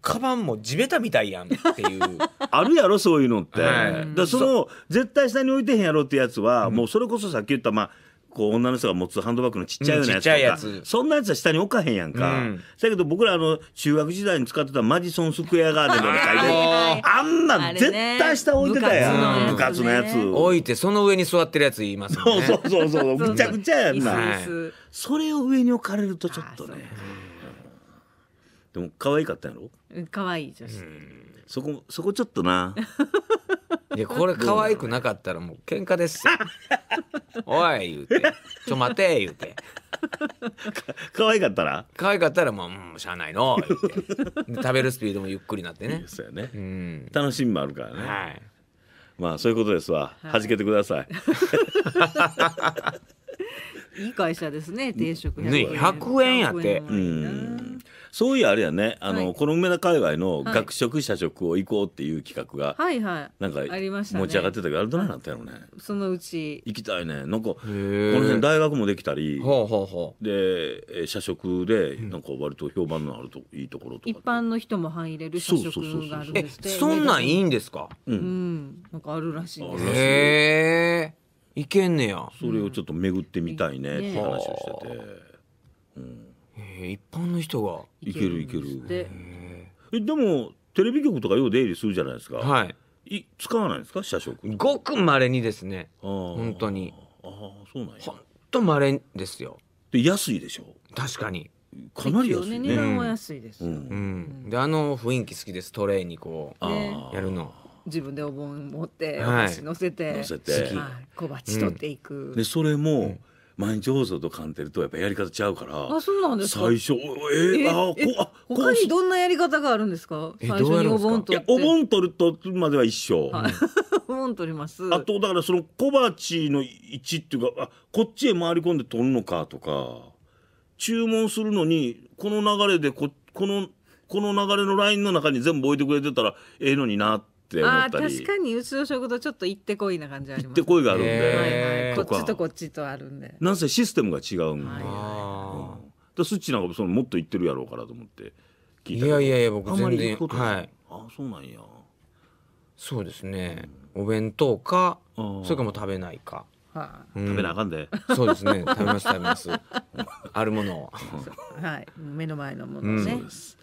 カバンも地べたみたいやんっていう。あるやろそういうのって、はい。だその絶対下に置いてへんやろってやつは、もうそれこそさっき言ったまあこう女の人が持つハンドバッグのちっちゃいようなやつとか、うんちっちゃいやつ。そんなやつは下に置かへんやんか、うん。だけど僕らあの中学時代に使ってたマジソンスクエアガーデンの書いてはい。あんなん絶対下置いてたやん。部部活活のやつのやつ。ね置いてその上に座ってるやつ言いますもんね。そうそうそうそう。むちゃくちゃやんな、椅子椅子。それを上に置かれるとちょっとねでも可愛かったんやろ？うん可愛い女子。そこそこちょっとな。いやこれ可愛くなかったらもう喧嘩ですよ。おい言うて。ちょ待て言うて。可愛かったら？可愛かったらもう、うん、しゃあないの食べるスピードもゆっくりなってね。そうやね。うん。楽しみもあるからね、はい。まあそういうことですわ。はじけてください。いい会社ですね定食ね100円やって。100円はいいなそういうあれやね、あの、はい。この梅田界隈のはい。学食社食を行こうっていう企画が、はいはい。なんかありましたね。持ち上がってたけど、あれどないなったやろね。そのうち。行きたいね。なんかこへのー辺大学もできたり、ほうほうほでえー社食でなんか割と評判のあるといいところとか。一般の人も入れる社食があるんですってそんなんいいんですか？うん。なんかあるらしいです。あるらしい。へえいけんねや。それをちょっと巡ってみたいねっていう話をしてて。へえ一般の人が。いけるいける。でえでもテレビ局とかよう出入りするじゃないですか。はい。い使わないんですか？社食。ごくまれにですね。本本当に。ああそうなんや。ほんとまれですよ。で安いでしょ？確かに。かなり安いね。ね値段は安いです。よ、うん。うん。であの雰囲気好きです。トレイにこうねあやるの。自分でお盆持っておはい。箸乗せて、乗せて。はい。小鉢取っていく、でそれも、毎日放送とカンテレとやっぱやり方ちゃうからあそうなんですか？最初えー、えあこえあこ他うにどんなやり方があるんですか？え最初にお盆い取って。やお盆取るとまでは一緒、はい。お盆取ります。あとだからその小鉢の位置っていうかあこっちへ回り込んで取るのかとか注文するのにこの流れでここのこの流れのラインの中に全部置いてくれてたらええのになって思あーったり。確かにうちの食堂ちょっと行ってこいな感じあり行ます。ってこいがあるんで、はいはい、こっちとこっちとあるんで。なんせシステムが違うんで、はいあでスッチなんかそのもっと言ってるやろうからと思って聞いたいやいやいや僕全然くことない。はい。あそうなんや。そうですね。お弁当かそれかもう食べないか、はうん。食べなあかんで、そうですね。食べます食べます。あるものを。い、はい、目の前のものうん。ね、そうです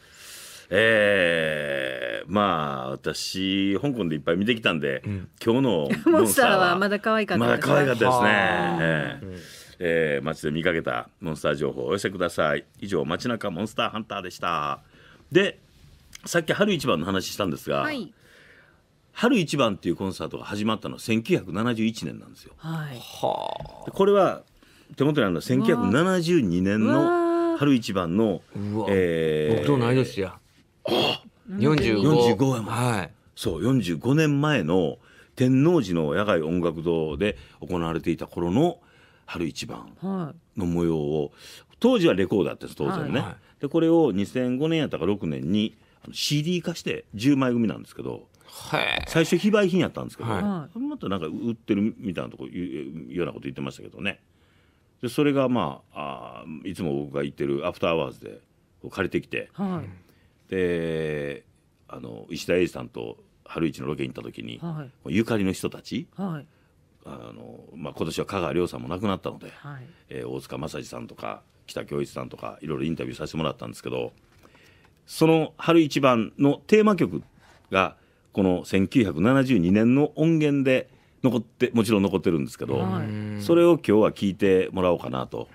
えー、まあ私香港でいっぱい見てきたんで、今日のモンスターはまだ可愛かったまだ可愛かったですね。はあ、ええ。えー街で見かけたモンスター情報をお寄せください。以上街中モンスターハンターでした。でさっき春一番の話したんですが、はい。春一番っていうコンサートが始まったのは1971年なんですよ。はい。これは手元にあるのは1972年のー春一番のえー僕と同い年や45 45やもん。はい。そう45年前の天王寺の野外音楽堂で行われていた頃の春一番はの模様を当時はレコードだったんです当時はね、はい。はい。でこれを2005年やったか6年に CD 化して10枚組なんですけどはい最初非売品やったんですけど、はい。はまたなんか売ってるみたいなとこいうようなこと言ってましたけどね。でそれがまああーいつも僕が行ってるアフターアワーズで借りてきていはいであの石田英二さんと春一のロケに行った時に、はい。ゆかりの人たちはい。あの、まあ、今年は加川良さんも亡くなったので、はい。えー大塚まさじさんとか北京一さんとかいろいろインタビューさせてもらったんですけどその春一番のテーマ曲がこの1972年の音源で残ってもちろん残ってるんですけど、はい。それを今日は聞いてもらおうかなと。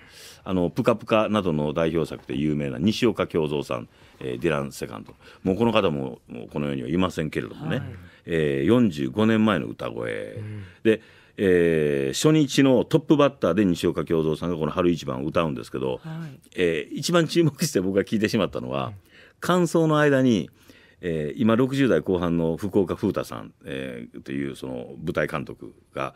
あのプカプカなどの代表作で有名な西岡京三さん、えーディラン・セカンド。もうこの方ももうこの世にはいませんけれどもね、はい。えー45年前の歌声、で、えー初日のトップバッターで西岡京三さんがこの「春一番」を歌うんですけど、はい。えー一番注目して僕が聞いてしまったのは、感想の間に、えー今60代後半の福岡風太さん、えーというその舞台監督が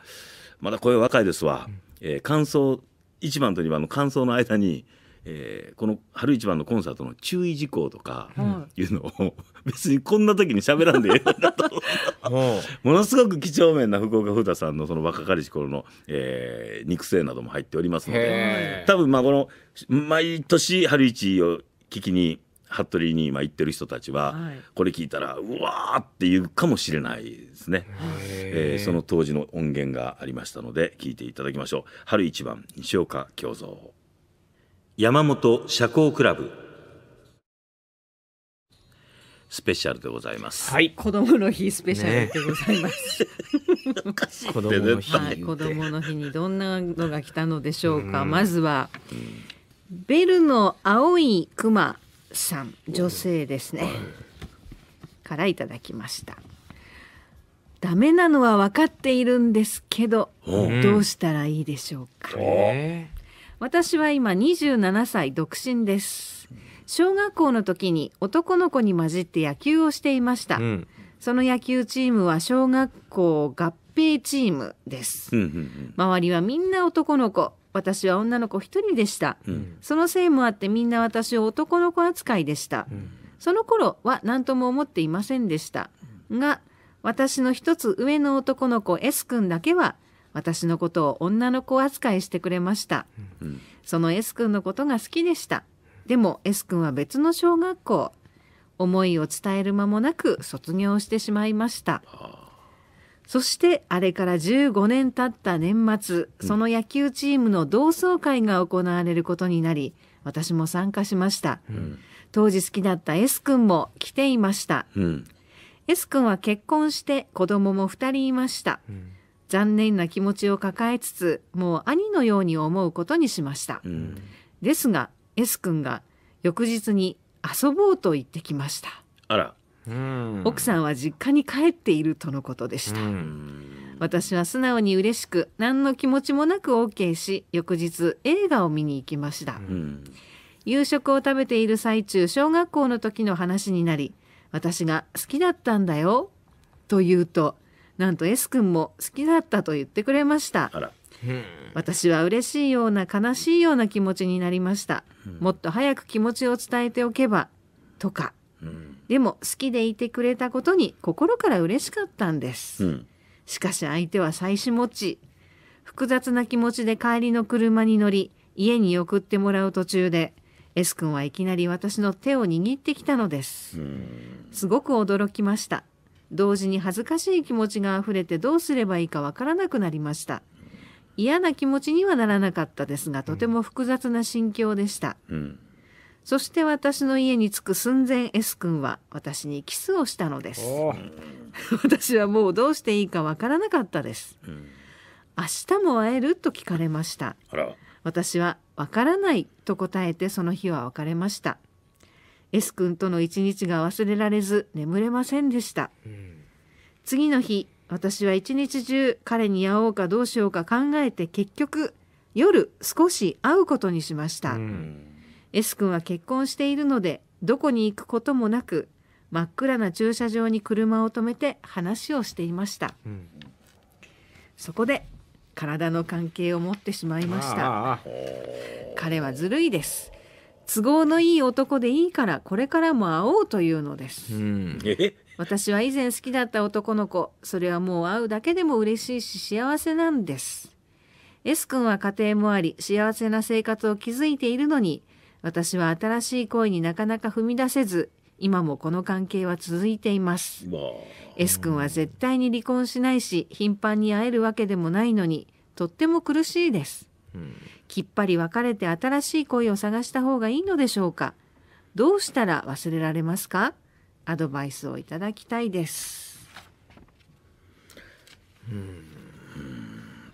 まだ声若いですわ、えー感想1番と2番の感想の間に、えーこの春一番のコンサートの注意事項とかはいうのを別にこんな時に喋らんでええのかとほものすごく几帳面な福岡風太さんのその若かりし頃の、えー肉声なども入っておりますのでへ多分まあこの毎年春一を聞きに服部に今行ってる人たちは、はい。これ聞いたらうわーって言うかもしれないですね、えーその当時の音源がありましたので聞いていただきましょう。春一番西岡京三山本社交クラブ。スペシャルでございます、はい。子供の日スペシャルでございます、子供の日。はい、子供の日にどんなのが来たのでしょうか。まずは、ベルの青いクマさん、女性ですね。からいただきました。ダメなのは分かっているんですけど、うん。どうしたらいいでしょうか。え私は今27歳独身です。小学校の時に男の子に混じって野球をしていました。ーうんその野球チームは小学校合併チームです。うんうん周りはみんな男の子。私は女の子一人でした。うんうんそのせいもあってみんな私を男の子扱いでした。その頃は何とも思っていませんでした。が、私の一つ上の男の子 S 君だけは私のことを女の子扱いしてくれました。うんその S 君のことが好きでした。でも S 君は別の小学校。思いを伝える間もなく卒業してしまいました。そしてあれから15年経った年末、その野球チームの同窓会が行われることになり、私も参加しました。当時好きだった S 君も来ていました。うん S 君は結婚して子供も2人いました。残念な気持ちを抱えつつ、もう兄のように思うことにしました。うん。ですが、S 君が翌日に遊ぼうと言ってきました。あら。うん。奥さんは実家に帰っているとのことでした、うん。私は素直に嬉しく何の気持ちもなく OK し翌日映画を見に行きました、うん。夕食を食べている最中小学校の時の話になり私が好きだったんだよと言うとなんと S 君も好きだったと言ってくれました。あら。私は嬉しいような悲しいような気持ちになりました、もっと早く気持ちを伝えておけばとか。うん。でも好きでいてくれたことに心から嬉しかったんです、うん。しかし相手は妻子持ち。複雑な気持ちで帰りの車に乗り家に送ってもらう途中で S 君はいきなり私の手を握ってきたのです。すごく驚きました同時に恥ずかしい気持ちが溢れてどうすればいいかわからなくなりました。嫌な気持ちにはならなかったですがとても複雑な心境でした、うん。そして私の家に着く寸前 S 君は私にキスをしたのです。お 私はもうどうしていいかわからなかったです、明日も会えると聞かれました私はわからないと答えてその日は別れました S 君との一日が忘れられず眠れませんでした、次の日私は一日中彼に会おうかどうしようか考えて結局夜少し会うことにしました、S 君は結婚しているのでどこに行くこともなく真っ暗な駐車場に車を止めて話をしていました、ん。そこで体の関係を持ってしまいました。彼はずるいです都合のいい男でいいからこれからも会おうというのです。うん。え？私は以前好きだった男の子。それはもう会うだけでも嬉しいし幸せなんです。S 君は家庭もあり幸せな生活を築いているのに私は新しい恋になかなか踏み出せず今もこの関係は続いています。わ S 君は絶対に離婚しないし頻繁に会えるわ。けでもないのにとっても苦しいです、きっぱり別れて新しい恋を探した方がいいのでしょうか？どうしたら忘れられますか？アドバイスをいただきたいです。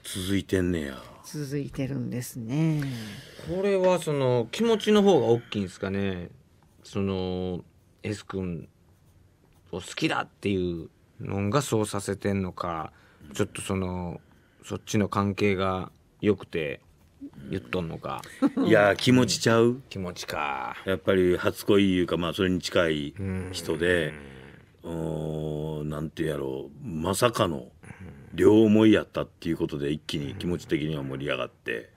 続いてんねや。続いてるんですね。これはその気持ちの方が大きいんですかね？その S 君を好きだっていうのがそうさせてんのかちょっとそのそっちの関係が良くて言っとんのか。いや気持ちちゃう。気持ちか。やっぱり初恋いうかまあそれに近い人でおーなんてやろう。まさかの両思いやったっていうことで一気に気持ち的には盛り上がって、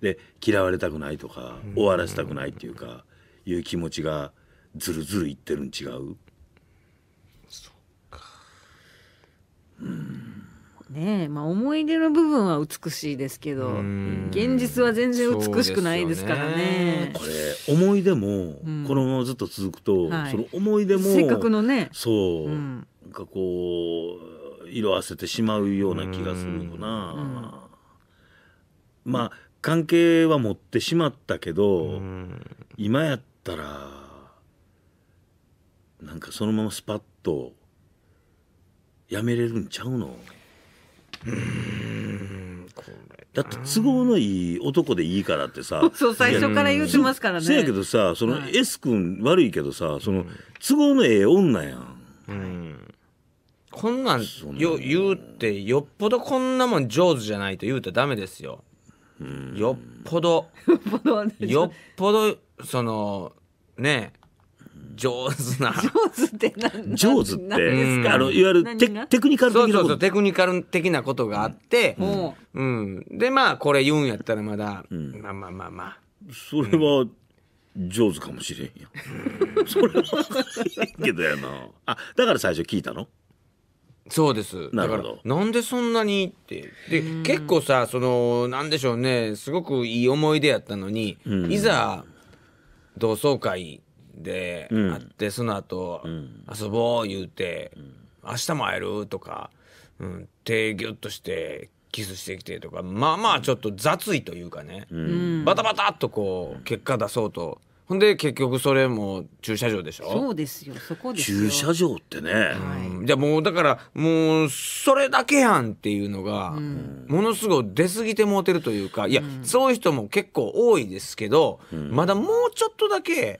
で嫌われたくないとか終わらせたくないっていうかいう気持ちがずるずるいってるん違う？ね。えまあ思い出の部分は美しいですけどん。現実は全然美しくないですからね。これ思い出もこのままずっと続くと、はい。その思い出もせっかくのね。そう、ん。なんかこう色あせてしまうような気がするよな、まあ関係は持ってしまったけど、今やったらなんかそのままスパッとやめれるんちゃうの？だって都合のいい男でいいからってさ。そう最初から言ってますからね。そやけどさそのはい。S 君悪いけどさその都合のええ女やん。うん。こんなんそんなよ言うってよっぽどこんなもん上手じゃないと言うたらダメですよ。よっぽど。よっぽどそのね上手な。上手って何上手って何ですか？あのいわゆるテテクニカルそう的なこと。そうそうテクニカル的なことがあって、もうん、でまあこれ言うんやったらまだ、まあまあまあまあ。それは上手かもしれんや。ん。それはいいけどやな。あだから最初聞いたの？そうです。だからなるほど。なんでそんなにって。で結構さそのなんでしょうね。すごくいい思い出やったのに、ん。いざ同窓会でん。会って、その後、遊ぼう言うて、明日も会えるとか、うん、手ギュッとしてキスしてきてとかまあまあちょっと雑いというかね、バタバタっとこう結果出そうと。ほんで結局それも駐車場でしょ？そうですよ。そこですよ。駐車場ってね、うん。じゃあもうだからもうそれだけやんっていうのがものすごい出過ぎてもうてるというかいやそういう人も結構多いですけどまだもうちょっとだけ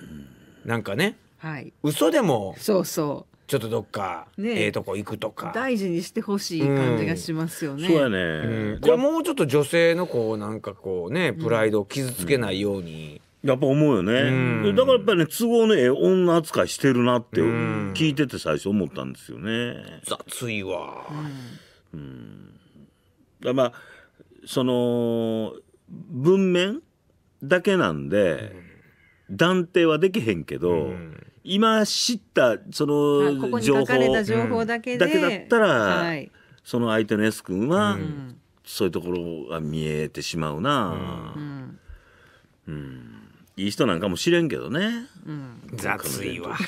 なんかねはい。嘘でもそうそちょっとどっかね。ええとこ行くとうか、大事にしてほしい感じがしますよね、そうやね、うん。これもうちょっと女性のこうなんかこうねプライドを傷つけないように、やっぱ思うよね、うん。だからやっぱりね都合のええ女扱いしてるなってうん。聞いてて最初思ったんですよね。雑いわ、だからまあその文面だけなんで、断定はできへんけど、今知ったそあのここに情報書かれた情報だけで、だったら、はい。その相手の S 君は、ん。そういうところが見えてしまうな、うんいい人なんかもしれんけどね。うん、雑いわ。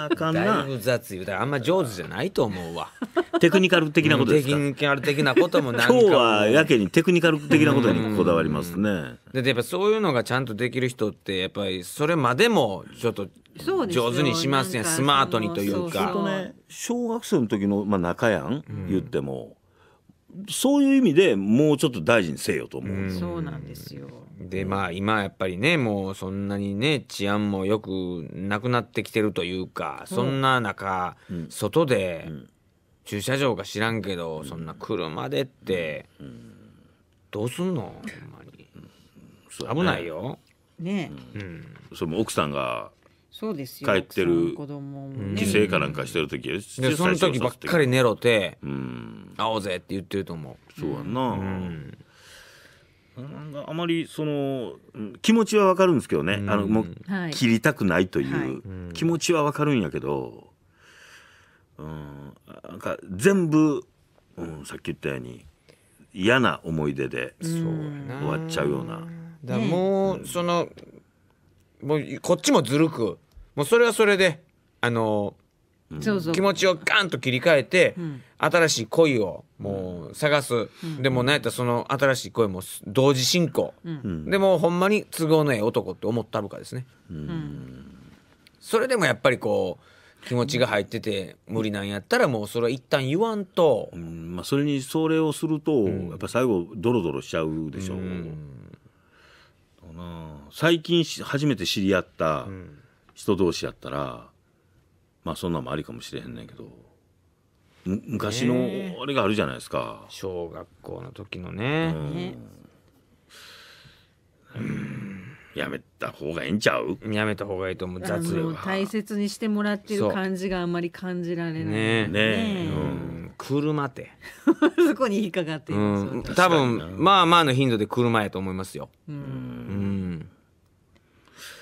あかんだいなぶ雑いだからあんま上手じゃないと思うわ。テクニカル的なことですか、テクニカル的なこともなんか今日はやけにテクニカル的なことにこだわりますね。でやっぱそういうのがちゃんとできる人ってやっぱりそれまでもちょっと上手にしますねなんかスマートにというそうかそう。ね小学生の時の、まあ、仲やん、言ってもそういう意味でもうちょっと大事にせよと思う。そうなんですよ。でまあ今やっぱりねもうそんなにね治安もよくなくなってきてるというかそんな中、外で駐車場か知らんけど、そんな車でって、どうすんの？ほんまに。危ないよ。ね、それも奥さんがそうですよ。帰ってる奥さん子供もね。帰省かなんかしてる時でその時ばっかりね寝ろてうん会おうぜって言ってると思う。そうやんな、うんなんかあまりそのうん気持ちはわかるんですけどね、あのもうはい。切りたくないといはい。う気持ちはわかるんやけど、うん、なんか全部、うん、さっき言ったように嫌な思い出で終わっちゃうような。だからもうそのもうこっちもずるくもうそれはそれであのそうそう。気持ちをガンと切り替えて、ん。新しい恋をもう探す、でも何やったらその新しい恋も同時進行、でもほんまに都合のええ男って思ったるかですね、それでもやっぱりこう気持ちが入ってて無理なんやったらもうそれは一旦言わんと、うん。まあ、それにそれをすると、やっぱ最後ドロドロしちゃうでしょう、最近し初めて知り合った人同士やったら、まあそんなんもありかもしれへんねんけどむ昔のあれがあるじゃないですか、小学校の時のね、ねやめた方がええんちゃう？やめた方がいいと思うあ雑のは。大切にしてもらってる感じがあんまり感じられない。ね。ねえ、ねうん。車って、そこに引っかかっていうます。ん、私多分まあまあの頻度で車やと思いますよ。うん。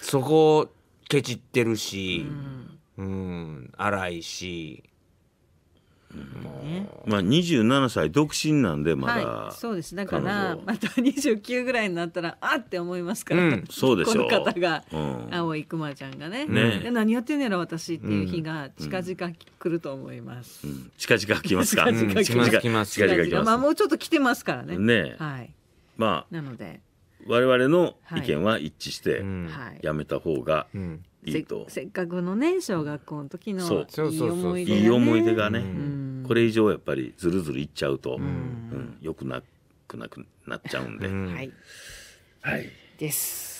そこケチってるし。うん荒いし。ね。まあ27歳独身なんでまだ、はい、そうです。だからまた29ぐらいになったらあって思いますから。うんそうでしょう。この方が、うん。青いくまちゃんがね。ね。で何やってんねやろ私っていう日が近々来ると思います。うん。近々来ますか？近々来ます。来ます。近々来ます。まあもうちょっと来てますからね。ねえ。はい。まあなので、我々の意見は一致して、うんはい。やめた方がうん。せいいと、せっかくのね小学校の時のいい思い出がね。いい思い出がね、ん。これ以上やっぱりずるずるいっちゃうと、うん。よくなくなくなっちゃうんで、うん。はい。はい、です。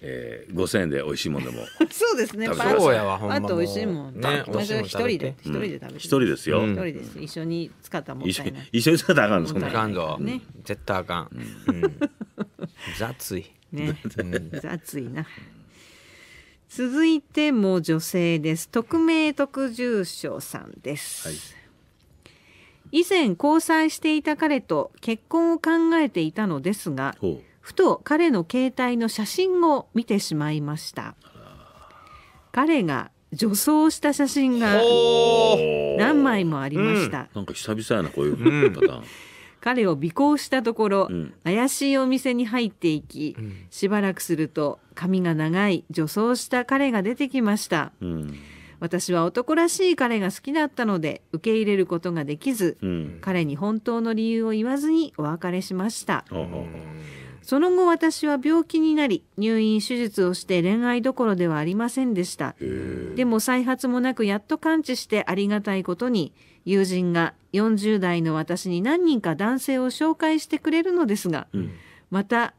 えー、5,000円で美味しいもんでも そうですね。食べパッそうやわほんま美味しいもん。ね一人で。食一人で食べて。一人ですよ、うん。一人です。一緒に使ったらもっ一緒にたいない。一緒に使ったらあかんのそんなあかんぞ、ね。絶対あかん、うん、雑い。ね、雑いな。続いても女性です。匿名特住所さんです。はい以前交際していた彼と結婚を考えていたのですが、ほふと彼の携帯の写真を見てしまいました。彼が女装した写真が何枚もありました。うなんか久々やなこういうパターン、彼を尾行したところ、うん。怪しいお店に入っていき、しばらくすると髪が長い女装した彼が出てきました。うん。私は男らしい彼が好きだったので受け入れることができず、うん。彼に本当の理由を言わずにお別れしました。その後私は病気になり入院手術をして恋愛どころではありませんでした。でも再発もなくやっと完治してありがたいことに友人が40代の私に何人か男性を紹介してくれるのですが、また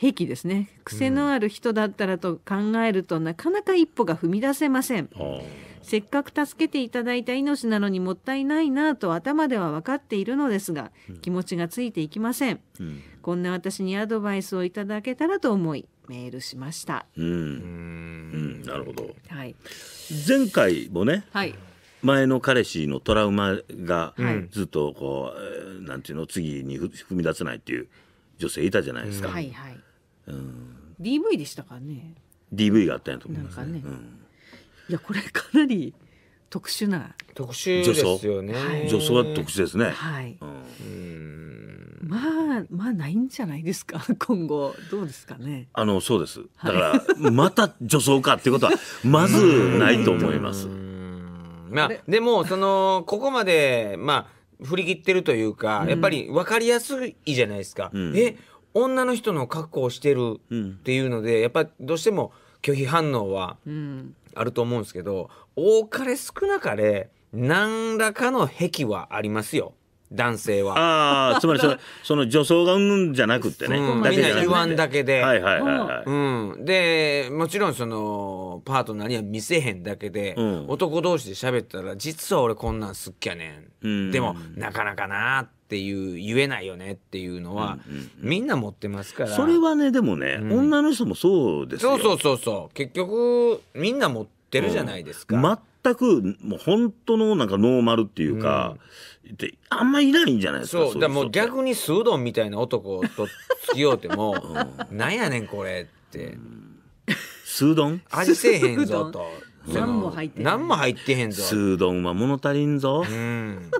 癖ですね。癖のある人だったらと考えるとなかなか一歩が踏み出せません。あせっかく助けていただいた命なのにもったいないなと頭では分かっているのですが気持ちがついていきません。うん。こんな私にアドバイスをいただけたらと思いメールしました。うん。うん。なるほど。はい。前回もねはい前の彼氏のトラウマがはい。ずっとこう、えーなんていうの次にふ踏み出せないっていう女性いたじゃないですか、はいはい。うん。DV でしたかね。DV があったんやと思いますね。ね。うん。いやこれかなり特殊な。特殊ですよね。はい。女装は特殊ですね、はい。うん。うん。まあまあないんじゃないですか 今後。どうですかね。あのそうです。だからまた女装かっていうことはまずないと思いますまあでもその ここまでまあ振り切ってるというか、やっぱり分かりやすいじゃないですか、うん。え女の人の格好をしてるうん。っていうのでやっぱどうしても拒否反応はうん。あると思うんですけど多かれ少なかれ何らかの癖はありますよ男性は。ああつまりその その女装がうんぬんじゃなくってね、うん。だけじゃなくて。みんな言わんだけで。はいはいはいはい、うん、でもちろんそのパートナーには見せへんだけで、うん。男同士で喋ったら実は俺こんなん好きやねん、うん。でもなかなかなっていう言えないよねっていうのは、みんな持ってますから。それはねでもね、ん。女の人もそうですよ。そうそうそうそう。結局みんな持ってるじゃないですか、全くもう本当のなんかノーマルっていうか、であんまいないんじゃないですか？そうだもう逆にスードンみたいな男と付き合うても、なんやねんこれって。スードン味せえへんぞと。何も入ってへん何も入ってへんぞ。スードンは物足りんぞ。うん。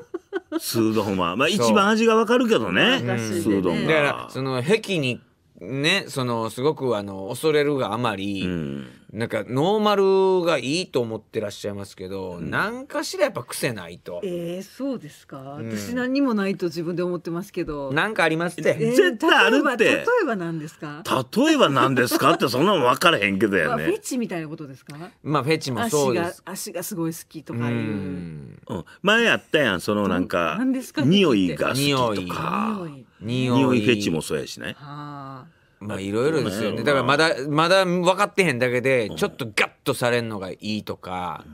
スードンは。まあ一番味がわかるけどね、うん。スードンだがからその癖にねそのすごくあの恐れるがあまり、うんなんかノーマルがいいと思ってらっしゃいますけど、なんかしらやっぱ癖ないと、えー、そうですか、ん。私何にもないと自分で思ってますけど。なんかありますって、えー絶対あるって。例えば何ですか、例えば何ですかってそんなの分からへんけどやまあ、フェね、チみたいなことですか？まあフェチもそう足がです。足がすごい好きとうかいう、ん。うん、前やったやんそのなんか何ですか？匂いが好き匂いとか。匂い。匂匂い。フェチもそうやしね。はまあいろいろですよね。だからまだまだ分かってへんだけでちょっとガッとされんのがいいとか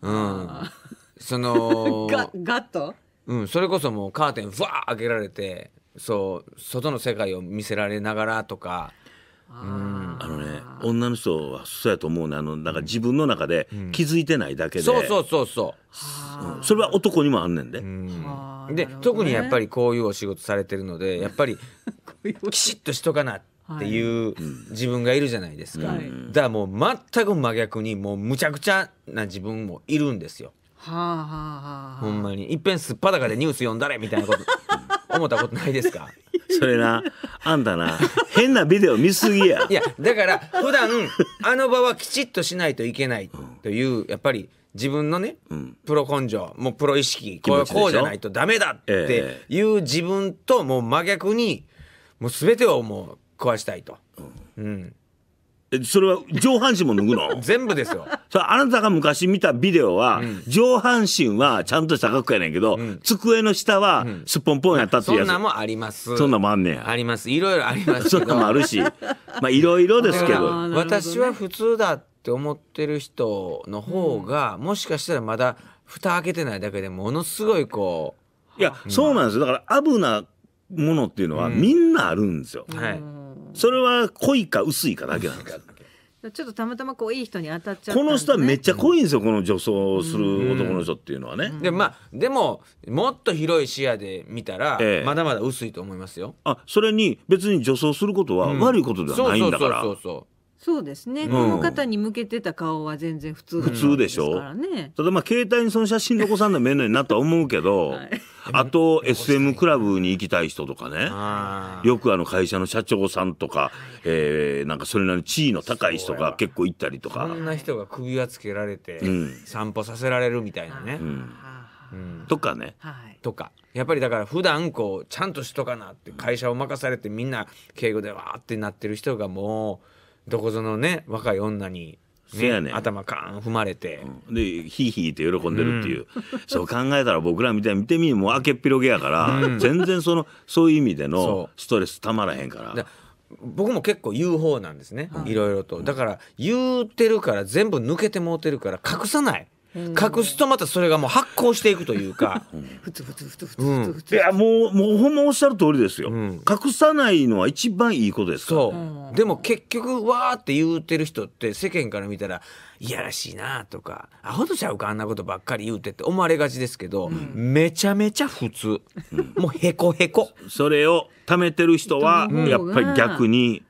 うん。そあの ガガッと？うん、それこそもうカーテンふわー開けられてそう外の世界を見せられながらとか。ああのね女の人はそうやと思うね。あのなんか自分の中で気づいてないだけで、そうそうそうそう。ん。それは男にもあんねんで、で、ね。特にやっぱりこういうお仕事されてるのでやっぱり きちっとしとかなってい。う自分がいるじゃないですか、はい。だからもう全く真逆にもうむちゃくちゃな自分もいるんですよ。はあはあはあほんまに。いっぺんすっぱだかでニュース読んだれみたいなこと 思ったことないですか？それなあんたな変なビデオ見すぎや。いやだから普段あの場はきちっとしないといけないというやっぱり自分のね、ん。プロ根性もうプロ意識こう気持ちでしょ？こうじゃないとダメだっていう自分ともう真逆にもう全てをもう壊したいと、うん、えそれは上半身も脱ぐの？全部ですよ。それあなたが昔見たビデオは、上半身はちゃんとした格好やねんけど、机の下はすっぽんぽんやったっていうやつ、そんなんもあります。そんなんもあんねや。あります。いろいろありますそんけどなんもあるし。まあいろいろですけだからど私は普通だって思ってる人の方が、もしかしたらまだ蓋開けてないだけでものすごいこいやそうなんですよ。だから危なものっていうのはみんなあるんですよ、う、はい、それは濃いか薄いかだけなんですよ。ちょっとたまたまこういい人に当たっちゃったね。の人はめっちゃ濃いんですよこの女装する男の人っていうのはね、でまあでももっと広い視野で見たら、ええ。まだまだ薄いと思いますよ。あそれに別に女装することは悪いことではないんだから、そうそうそうそうですね、この方に向けてた顔は全然普通普通でしょ？ですからね。ただまあ携帯にその写真残さんでもええのになとは思うけど、はい。あと SM クラブに行きたい人とかね。あー。よくあの会社の社長さんとか、えーなんかそれなりに地位の高い人が結構行ったりとか。そんな人が首輪つけられて、ん。散歩させられるみたいなね、うん。はあ。うん。とかね。はい。とか。やっぱりだから普段こうちゃんとしとかなって会社を任されてみんな敬語でわーってなってる人がもうどこぞのね若い女に、ねん。頭カーン踏まれて、でヒーヒーって喜んでるっていう、そう考えたら僕らみたいに見てみもう明けっぴろげやから、全然そのそういう意味でのそストレスたまらへんから。だ僕も結構言う方なんですね、いろいろと。だから言うてるから全部抜けてもうてるから隠さない、隠すとまたそれがもう発酵していくというか、ふつふつふつふつうんふつ。ふついやもうもうほんまおっしゃる通りですよ、ん。隠さないのは一番いいことですから。そう、でも結局わーって言うてる人って世間から見たらいやらしいなとかアホとちゃうかあんなことばっかり言うてって思われがちですけど、めちゃめちゃ普通、もうへこへこそれを貯めてる人はやっぱり逆に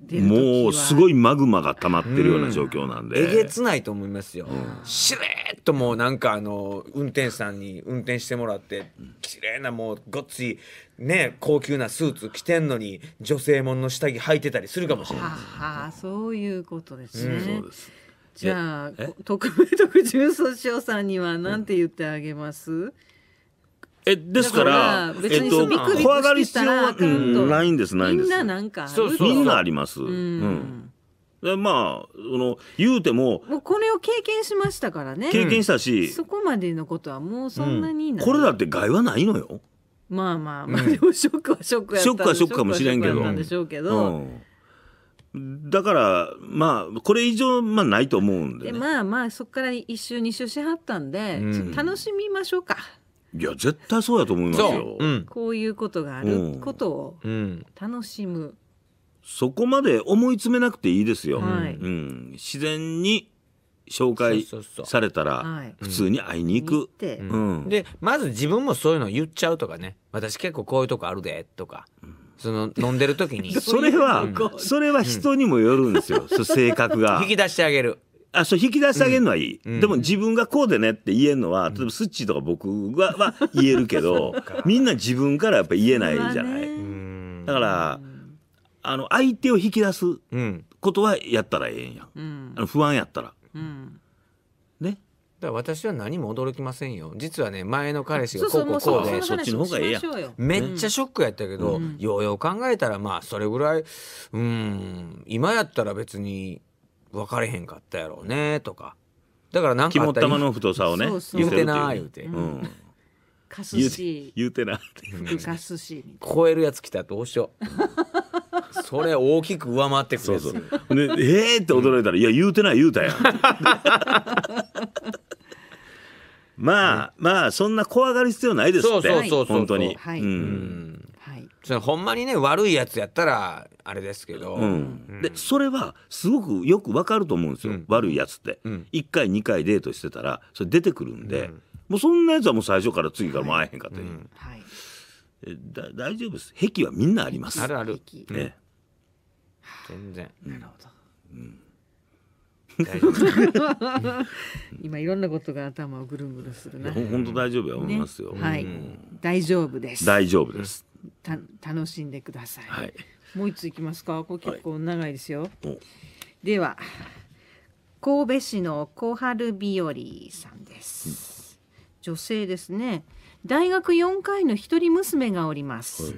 もうすごいマグマが溜まってるような状況なんで、えげつないと思いますよ、しれーっともうなんかあの運転手さんに運転してもらって綺麗なもうごっついね高級なスーツ着てんのに女性もんの下着履いてたりするかもしれない。はあそういうことですね、そうです。じゃあ特命特重訴訟さんには何て言ってあげます、えですからだから別えっとにビクビク怖がる必要は、ないんですないんです。みんななんかそうそう。みんなあります、ううん。んでまあその言うてももうこれを経験しましたからね。経験したし、そこまでのことはもうそんなにない、これだって害はないのよ、まあまあまあ、でもショックはショックやったショックはショックかもしれんけどショックはショックやったんでしょうけど、うん、だからまあこれ以上まあないと思うんで,、でねまあまあそこから一周二周しはったんで、うん。ちょっと楽しみましょうかいや絶対そうやと思いますそよう、うん。こういうことがあうん。ることをうん、楽しむ、そこまで思い詰めなくていいですよ、はい。うん、自然に紹介そうそうそう。されたらはい。普通に会いに行く、行って、うん。でまず自分もそういうの言っちゃうとかね。私結構こういうとこあるでとか。その飲んでる時に。それはうんそれは人にもよるんですよ、そう性格が。引き出してあげるあそう引き出してあげるのはいい、うん。でも自分がこうでねって言えるのは例えばスッチーとか僕はは言えるけど みんな自分からやっぱ言えないじゃない、だからあの相手を引き出すうんことはやったらええんや。んうん。あの不安やったら。うん。ね。だから私は何も驚きませんよ。実はね前の彼氏がこうこうこうでそっちの方がええやめっちゃショックやったけど、うん。ようよう考えたらまあそれぐらいうん。今やったら別に分かれへんかったやろうねとか。だからなんかあ肝ったら玉の太さをねそうそう言うてな言うて、うん。かす言うてし言うてなって。ふかすし。超えるやつ来たらどうしよう。それ大きく上回ってくるやつ。そうそう。でえーって驚いたら「いや言うてない言うたやん」まあまあそんな怖がる必要ないですって。そうそうそうそう本当に、はい。うんそれほんまにね悪いやつやったらあれですけど、うん。でそれはすごくよくわかると思うんですよ、うん。悪いやつって、うん。1回2回デートしてたらそれ出てくるんで、うん。もうそんなやつはもう最初から次からもう会えへんかったり、うん。はい。えだ大丈夫です。癖はみんなあります。あるある。息ね、全然。なるほど。大丈夫。今いろんなことが頭をぐるんぐるんするな。ほん本当大丈夫や思いますよ、ね。はい。うん大丈夫です。大丈夫です、た楽しんでください、はい。もう一ついきますか。これ結構長いですよ、おでは神戸市の小春日和さんです、女性ですね。大学4回の一人娘がおります、はい。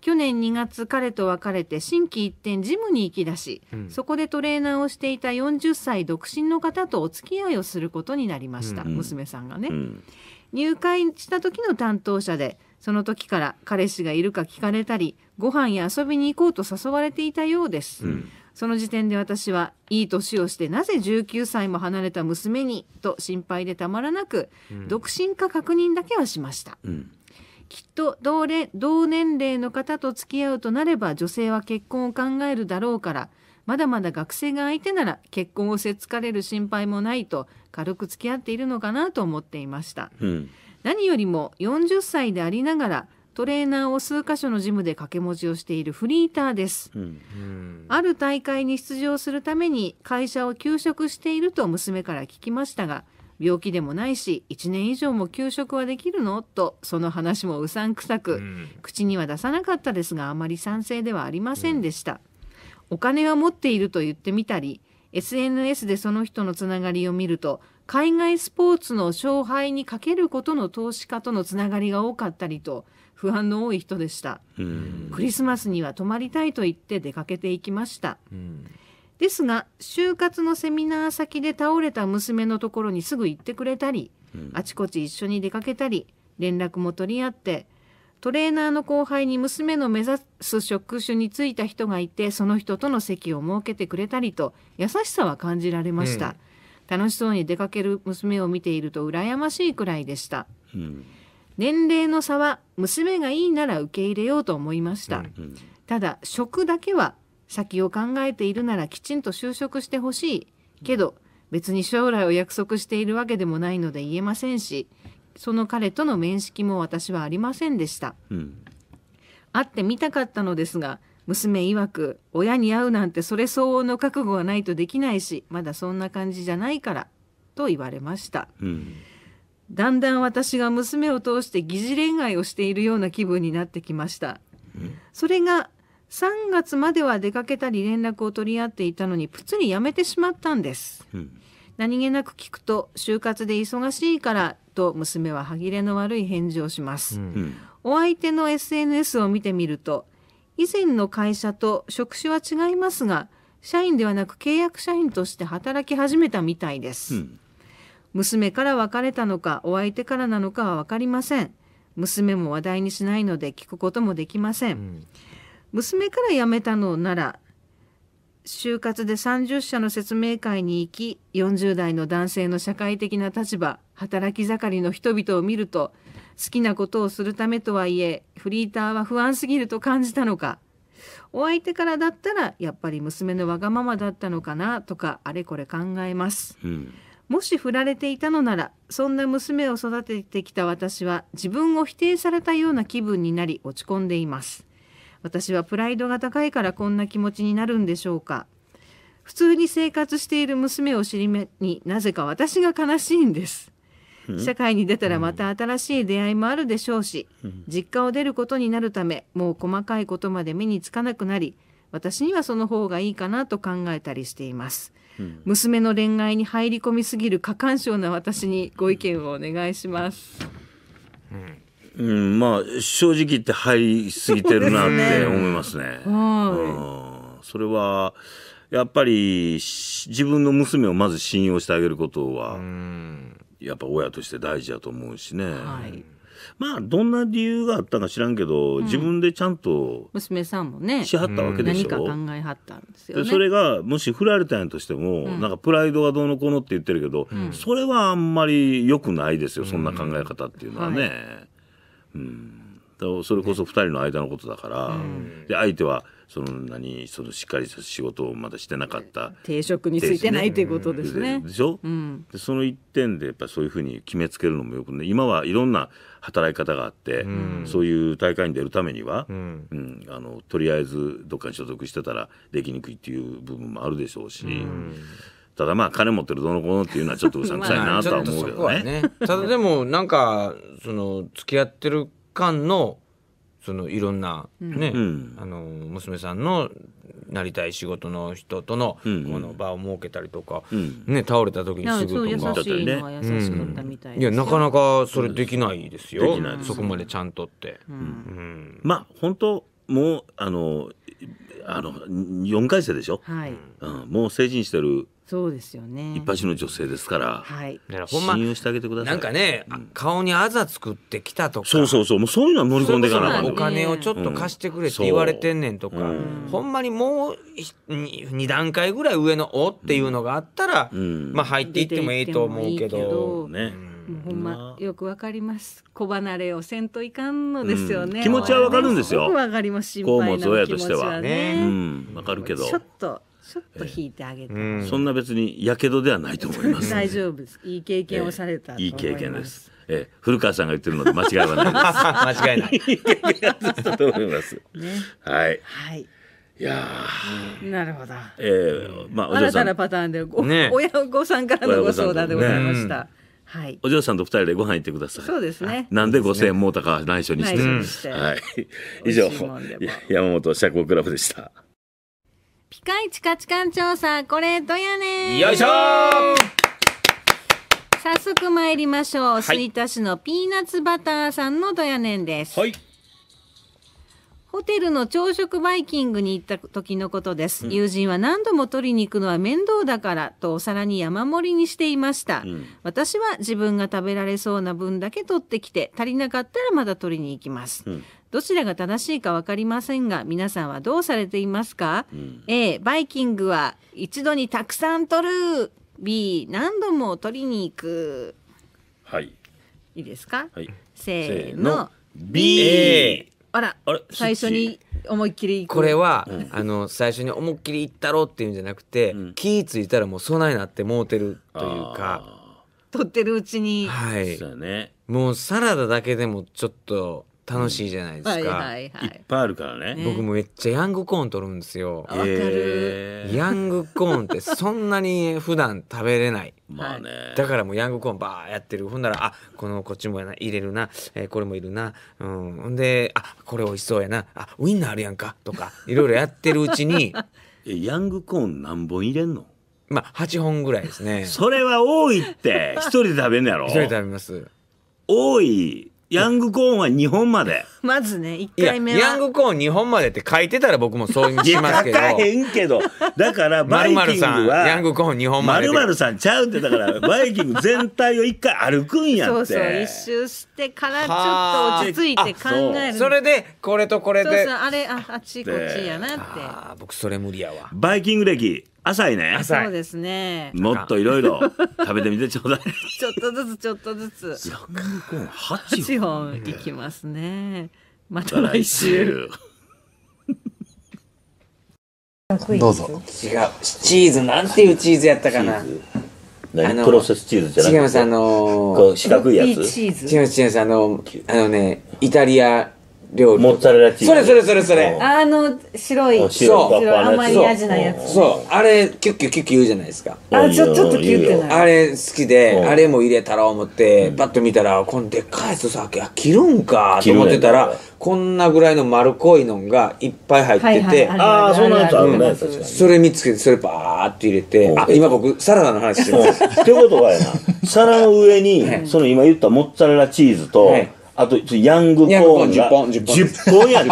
去年2月彼と別れて心機一転ジムに行き出し、うん。そこでトレーナーをしていた40歳独身の方とお付き合いをすることになりました、うん。娘さんがね、うん。入会した時の担当者でその時から彼氏がいるか聞かれたりご飯や遊びに行こうと誘われていたようです、うん。その時点で私はいい年をしてなぜ19歳も離れた娘にと心配でたまらなく、独身か確認だけはしました。うん。きっと同年齢の方と付き合うとなれば女性は結婚を考えるだろうからまだまだ学生が相手なら結婚をせつかれる心配もないと軽く付き合っているのかなと思っていました。うん何よりも40歳でありながらトレーナーを数カ所のジムで掛け持ちをしているフリーターです。うん。うん。ある大会に出場するために会社を休職していると娘から聞きましたが病気でもないし1年以上も休職はできるの？とその話もうさんくさく、うん。口には出さなかったですがあまり賛成ではありませんでした、お金は持っていると言ってみたり SNS でその人のつながりを見ると海外スポーツの勝敗にかけることの投資家とのつながりが多かったりと不安の多い人でした。うん。クリスマスには泊まりたいと言って出かけていきました。うん。ですが就活のセミナー先で倒れた娘のところにすぐ行ってくれたり、あちこち一緒に出かけたり連絡も取り合ってトレーナーの後輩に娘の目指す職種に就いた人がいてその人との席を設けてくれたりと優しさは感じられました、楽しそうに出かける娘を見ていると羨ましいくらいでした。うん。年齢の差は娘がいいなら受け入れようと思いました、うん。ただ職だけは先を考えているならきちんと就職してほしい。けど別に将来を約束しているわけでもないので言えませんしその彼との面識も私はありませんでした。うん。会ってみたかったのですが娘曰く親に会うなんてそれ相応の覚悟がないとできないしまだそんな感じじゃないからと言われました。うん。だんだん私が娘を通して疑似恋愛をしているような気分になってきました、それが3月までは出かけたり連絡を取り合っていたのにプツリやめてしまったんです。うん。何気なく聞くと就活で忙しいからと娘は歯切れの悪い返事をします、うん。お相手の SNS を見てみると以前の会社と職種は違いますが社員ではなく契約社員として働き始めたみたいです、うん。娘から別れたのかお相手からなのかは分かりません。娘も話題にしないので聞くこともできません、娘から辞めたのなら就活で30社の説明会に行き40代の男性の社会的な立場働き盛りの人々を見ると好きなことをするためとはいえフリーターは不安すぎると感じたのか。お相手からだったらやっぱり娘のわがままだったのかなとかあれこれ考えます。うん。もし振られていたのならそんな娘を育ててきた私は自分を否定されたような気分になり落ち込んでいます私はプライドが高いからこんな気持ちになるんでしょうか。普通に生活している娘を尻目になぜか私が悲しいんです。社会に出たらまた新しい出会いもあるでしょうし、実家を出ることになるためもう細かいことまで目につかなくなり私にはその方がいいかなと考えたりしています、娘の恋愛に入り込みすぎる過干渉な私にご意見をお願いします。うん、まあ正直言って入りすぎてるなって思いますね。はうん。それはやっぱりし自分の娘をまず信用してあげることはやっぱ親として大事だと思うしね。い、はい、まあどんな理由があったか知らんけど、自分でちゃんと娘さんもねしはったわけでしょ。何か考えはったんですよね。でそれがもし振られたんやとしても、なんかプライドがどうのこうのって言ってるけど、それはあんまり良くないですよそんな考え方っていうのはね。はうん。それこそ2人の間のことだから、で相手はその何そのしっかりした仕事をまだしてなかった。定職についてないということですね。ででしょ、うん。でその一点でやっぱそういうふうに決めつけるのもよくね。今はいろんな働き方があって、そういう大会に出るためには、うん。うん、あのとりあえずどっかに所属してたらできにくいっていう部分もあるでしょうし、ただまあ金持ってるどうのこうのっていうのはちょっとうさんくさいなとは思うけどね。ね。ただでもなんかその付き合ってる間のそのいろんなね、うん。あの娘さんのなりたい仕事の人とのこん。うんの場を設けたりとか、うん。ね倒れた時にすぐとか。しいのは優しかったみたいいやなかなかそれできないですよ。すそこまでちゃんとって、うん。まあ本当もうあのあの4回生でしょ、はい。うん、もう成人してるそうですよね。一般の女性ですから、はい。だからほんま信用してあげてください。なんかね、あ顔にあざ作ってきたとか。そうそうそう。もうそういうのは乗り込んでいかなあかんおの金をちょっと貸してくれって言われてんねんとか、う。んほんまにもう2段階ぐらい上の「お」っていうのがあったら、ん。まあ入っていってもいいと思うけど。けね、ほんまよくわかります。子離れをせんといかんのですよね、うん。気持ちはわかるんですよ。わかります。心配な気持親としては。ちはねうん。わかるけど。ちょっとちょっと引いてあげて、うん。そんな別にやけどではないと思います。大丈夫です。いい経験をされたと思いいい経験です。ええ、古川さんが言ってるので間違いはない 間違いない。と思います。ね。はい。はい。いやなるほど。ーええまあお嬢さ新たなんパターンでご、ね。親御さんからのご相談でございました、はい。お嬢さんと二人でご飯行ってください。そうですね。なんで五千円もうたか内緒にして。内緒にして。はい。美以上山本社交クラブでした。ピカイチ価値観調査これどやねん。よいしょ。ー早速参りましょう、い。吹田市のピーナッツバターさんのどやねんです、はい。ホテルの朝食バイキングに行った時のことです、友人は何度も取りに行くのは面倒だからとお皿に山盛りにしていました、ん。私は自分が食べられそうな分だけ取ってきて足りなかったらまだ取りに行きます、んどちらが正しいか分かりませんが皆さんはどうされていますか、A バイキングは一度にたくさん取る。B 何度も取りに行く。はい。いいですか、はい。せーの。B あらあれ最初に思いっきりこれは、あの最初に思いっきりいったろうっていうんじゃなくて、ん。気ぃついたらもう備えなってもうてるというか。取ってるうちに。はい。そうやね。もうサラダだけでもちょっと楽しいじゃないですか、はいはいはい。いっぱいあるからね。ね。僕もめっちゃヤングコーン取るんですよ。わかる。ヤングコーンってそんなに普段食べれない。まあね。だからもうヤングコーンバーやってる。ほんならあこのこっちもやな入れるな、えーこれもいるな。うん。ほんであこれ美味しそうやな。あウインナーあるやんか。とかいろいろやってるうちに。えヤングコーン何本入れんの？まあ8本ぐらいですね。それは多いって。一人で食べんのやろ？一人で食べます。多いヤングコーンは2本まで。まずね1いや回目は。ヤングコーン2本までって書いてたら僕もそうしますけど。書かへんけど。だから バイキング〇〇さんはヤングコーン2本までまるさんちゃうってだからバイキング全体を一回歩くんやって。そうそう一周してからちょっと落ち着いて考える。それでこれとこれそうでそうあれああっちこっちやなって。あー僕それ無理やわ。バイキング歴浅いね。浅い。そうですね。もっといろいろ食べてみてちょうだい。ちょっとずつちょっとずつ。ヤングコーン8 8本本いきますね。また来来週。週 どうぞ。違うチーズなんていうチーズやったかな。何？あのプロセスチーズじゃなくて。違いますあのこう四角いやつ。チーズ違います違いますあのあのねイタリア料理モッツァレラチーズ。それそれそれそれ。あの白い。あ白い白い甘い味なやつそう。あれキュッキュッキュッキュ言うじゃないですか。あちょちょっとキュってなあれ好きでう。んあれも入れたら思ってパッと見たらこのでっかいやつさあ切るんかと思ってたらこんなぐらいの丸っこいのがいっぱい入っててああそんなやつあるね。それ見つけてそれバーって入れてあ今僕サラダの話してますってことはやな。皿の上にその今言ったモッツァレラチーズとはいあとヤングコーンがヤングコーン10本10本やで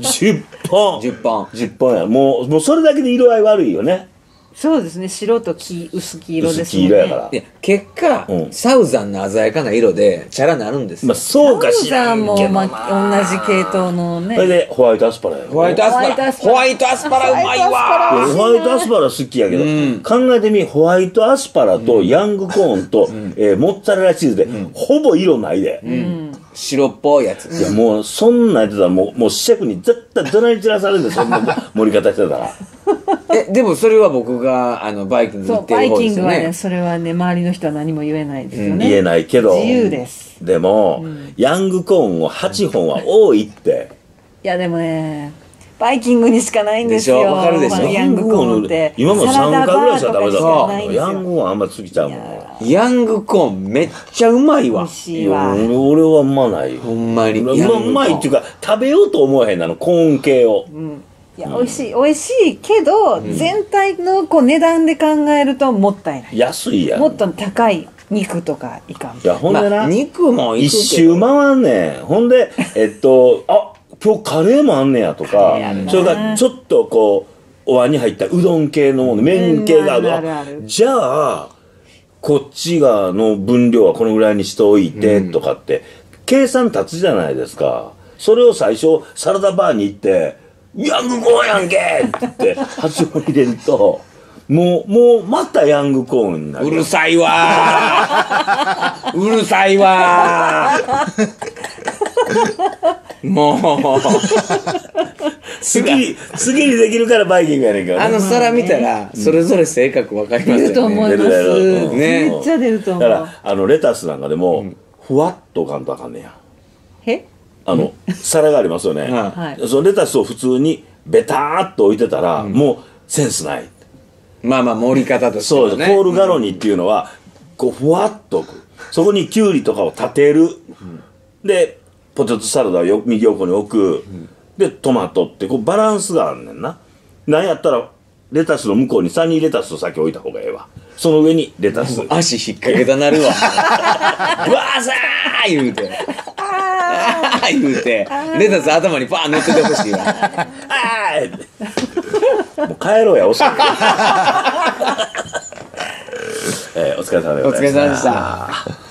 10本10本10本や。もうもうそれだけで色合い悪いよねそうですね。白と黄薄黄色ですもんね。薄黄色やから。いや結果、うん。サウザンの鮮やかな色でチャラなるんですよ、まあそうかしらんけどもままあ同じ系統のね。それでホワイトアスパラやろ。ホワイトアスパラ。ホホワワイトアスパラうまいわ。ホワイトアスパラ好きやけど、考えてみホワイトアスパラとヤングコーンと、えーモッツァレラチーズで、ほぼ色ないで、白っぽいやつ、いやもうそんなんやってたらもうもうシェフに絶対どない散らされるんでそんな盛り方してたらえでもそれは僕があのバイキング行ってうバイキンる方ですよね。グはねそれはね周りの人は何も言えないですよね、言えないけど。自由です。でも、ヤングコーンを8本は多いって。いやでもねバイキングにしかないんですよ。でしょ？わかるでしょ？ヤングコーンって。今も3回ぐらいしか食べたサラダバーとかしかないんですヤンよグコーンあんま好きちゃうもんヤングコーンめっちゃうまいわ。美味しいわ。俺俺はうまない。ほんまに。うまいっていうか食べようと思わへんなのコーン系を、いや美味しい美味しいけど、全体のこう値段で考えるともったいない。安いやん。もっと高い肉とかいかんいやほんでな、まあ、肉も一周回んねん。ほんでえっとあ今日カレーもあんねやとかカレーあるな。それからちょっとこうお椀に入ったうどん系のもの麺系がある,、うんあるある。あるじゃあこっちがの分量はこのぐらいにしておいてとかって、計算立つじゃないですか。それを最初サラダバーに行って「ヤングコーンやんけ!」って言って8本入れるともうもうまたヤングコーンになる。うるさいわ。ー うるさいわ。ーもう。すぎりすぎりできるからバイキングやねんけどね。あの皿見たらそれぞれ性格分かります出るとよね思います、うんね。めっちゃ出ると思う。だからあのレタスなんかでも、ふわっと置かんとあかんねや。えあの皿がありますよね、ははい。そのレタスを普通にベターっと置いてたら、もうセンスない。まあまあ盛り方としてそうです、はねコールガロニっていうのはこうふわっと置く。そこにきゅうりとかを立てる、でポテトサラダをよ右横に置く、でトマトってこうバランスがあんねんな。なんやったらレタスの向こうにサニーレタスを先置いた方がええわ。その上にレタス。足引っ掛けたなるわ。わーさー言うて。あ 言うてレタス頭にパーン乗っててほしいわ。もう帰ろうや遅い えーお疲れ様でございました。お疲れ様でした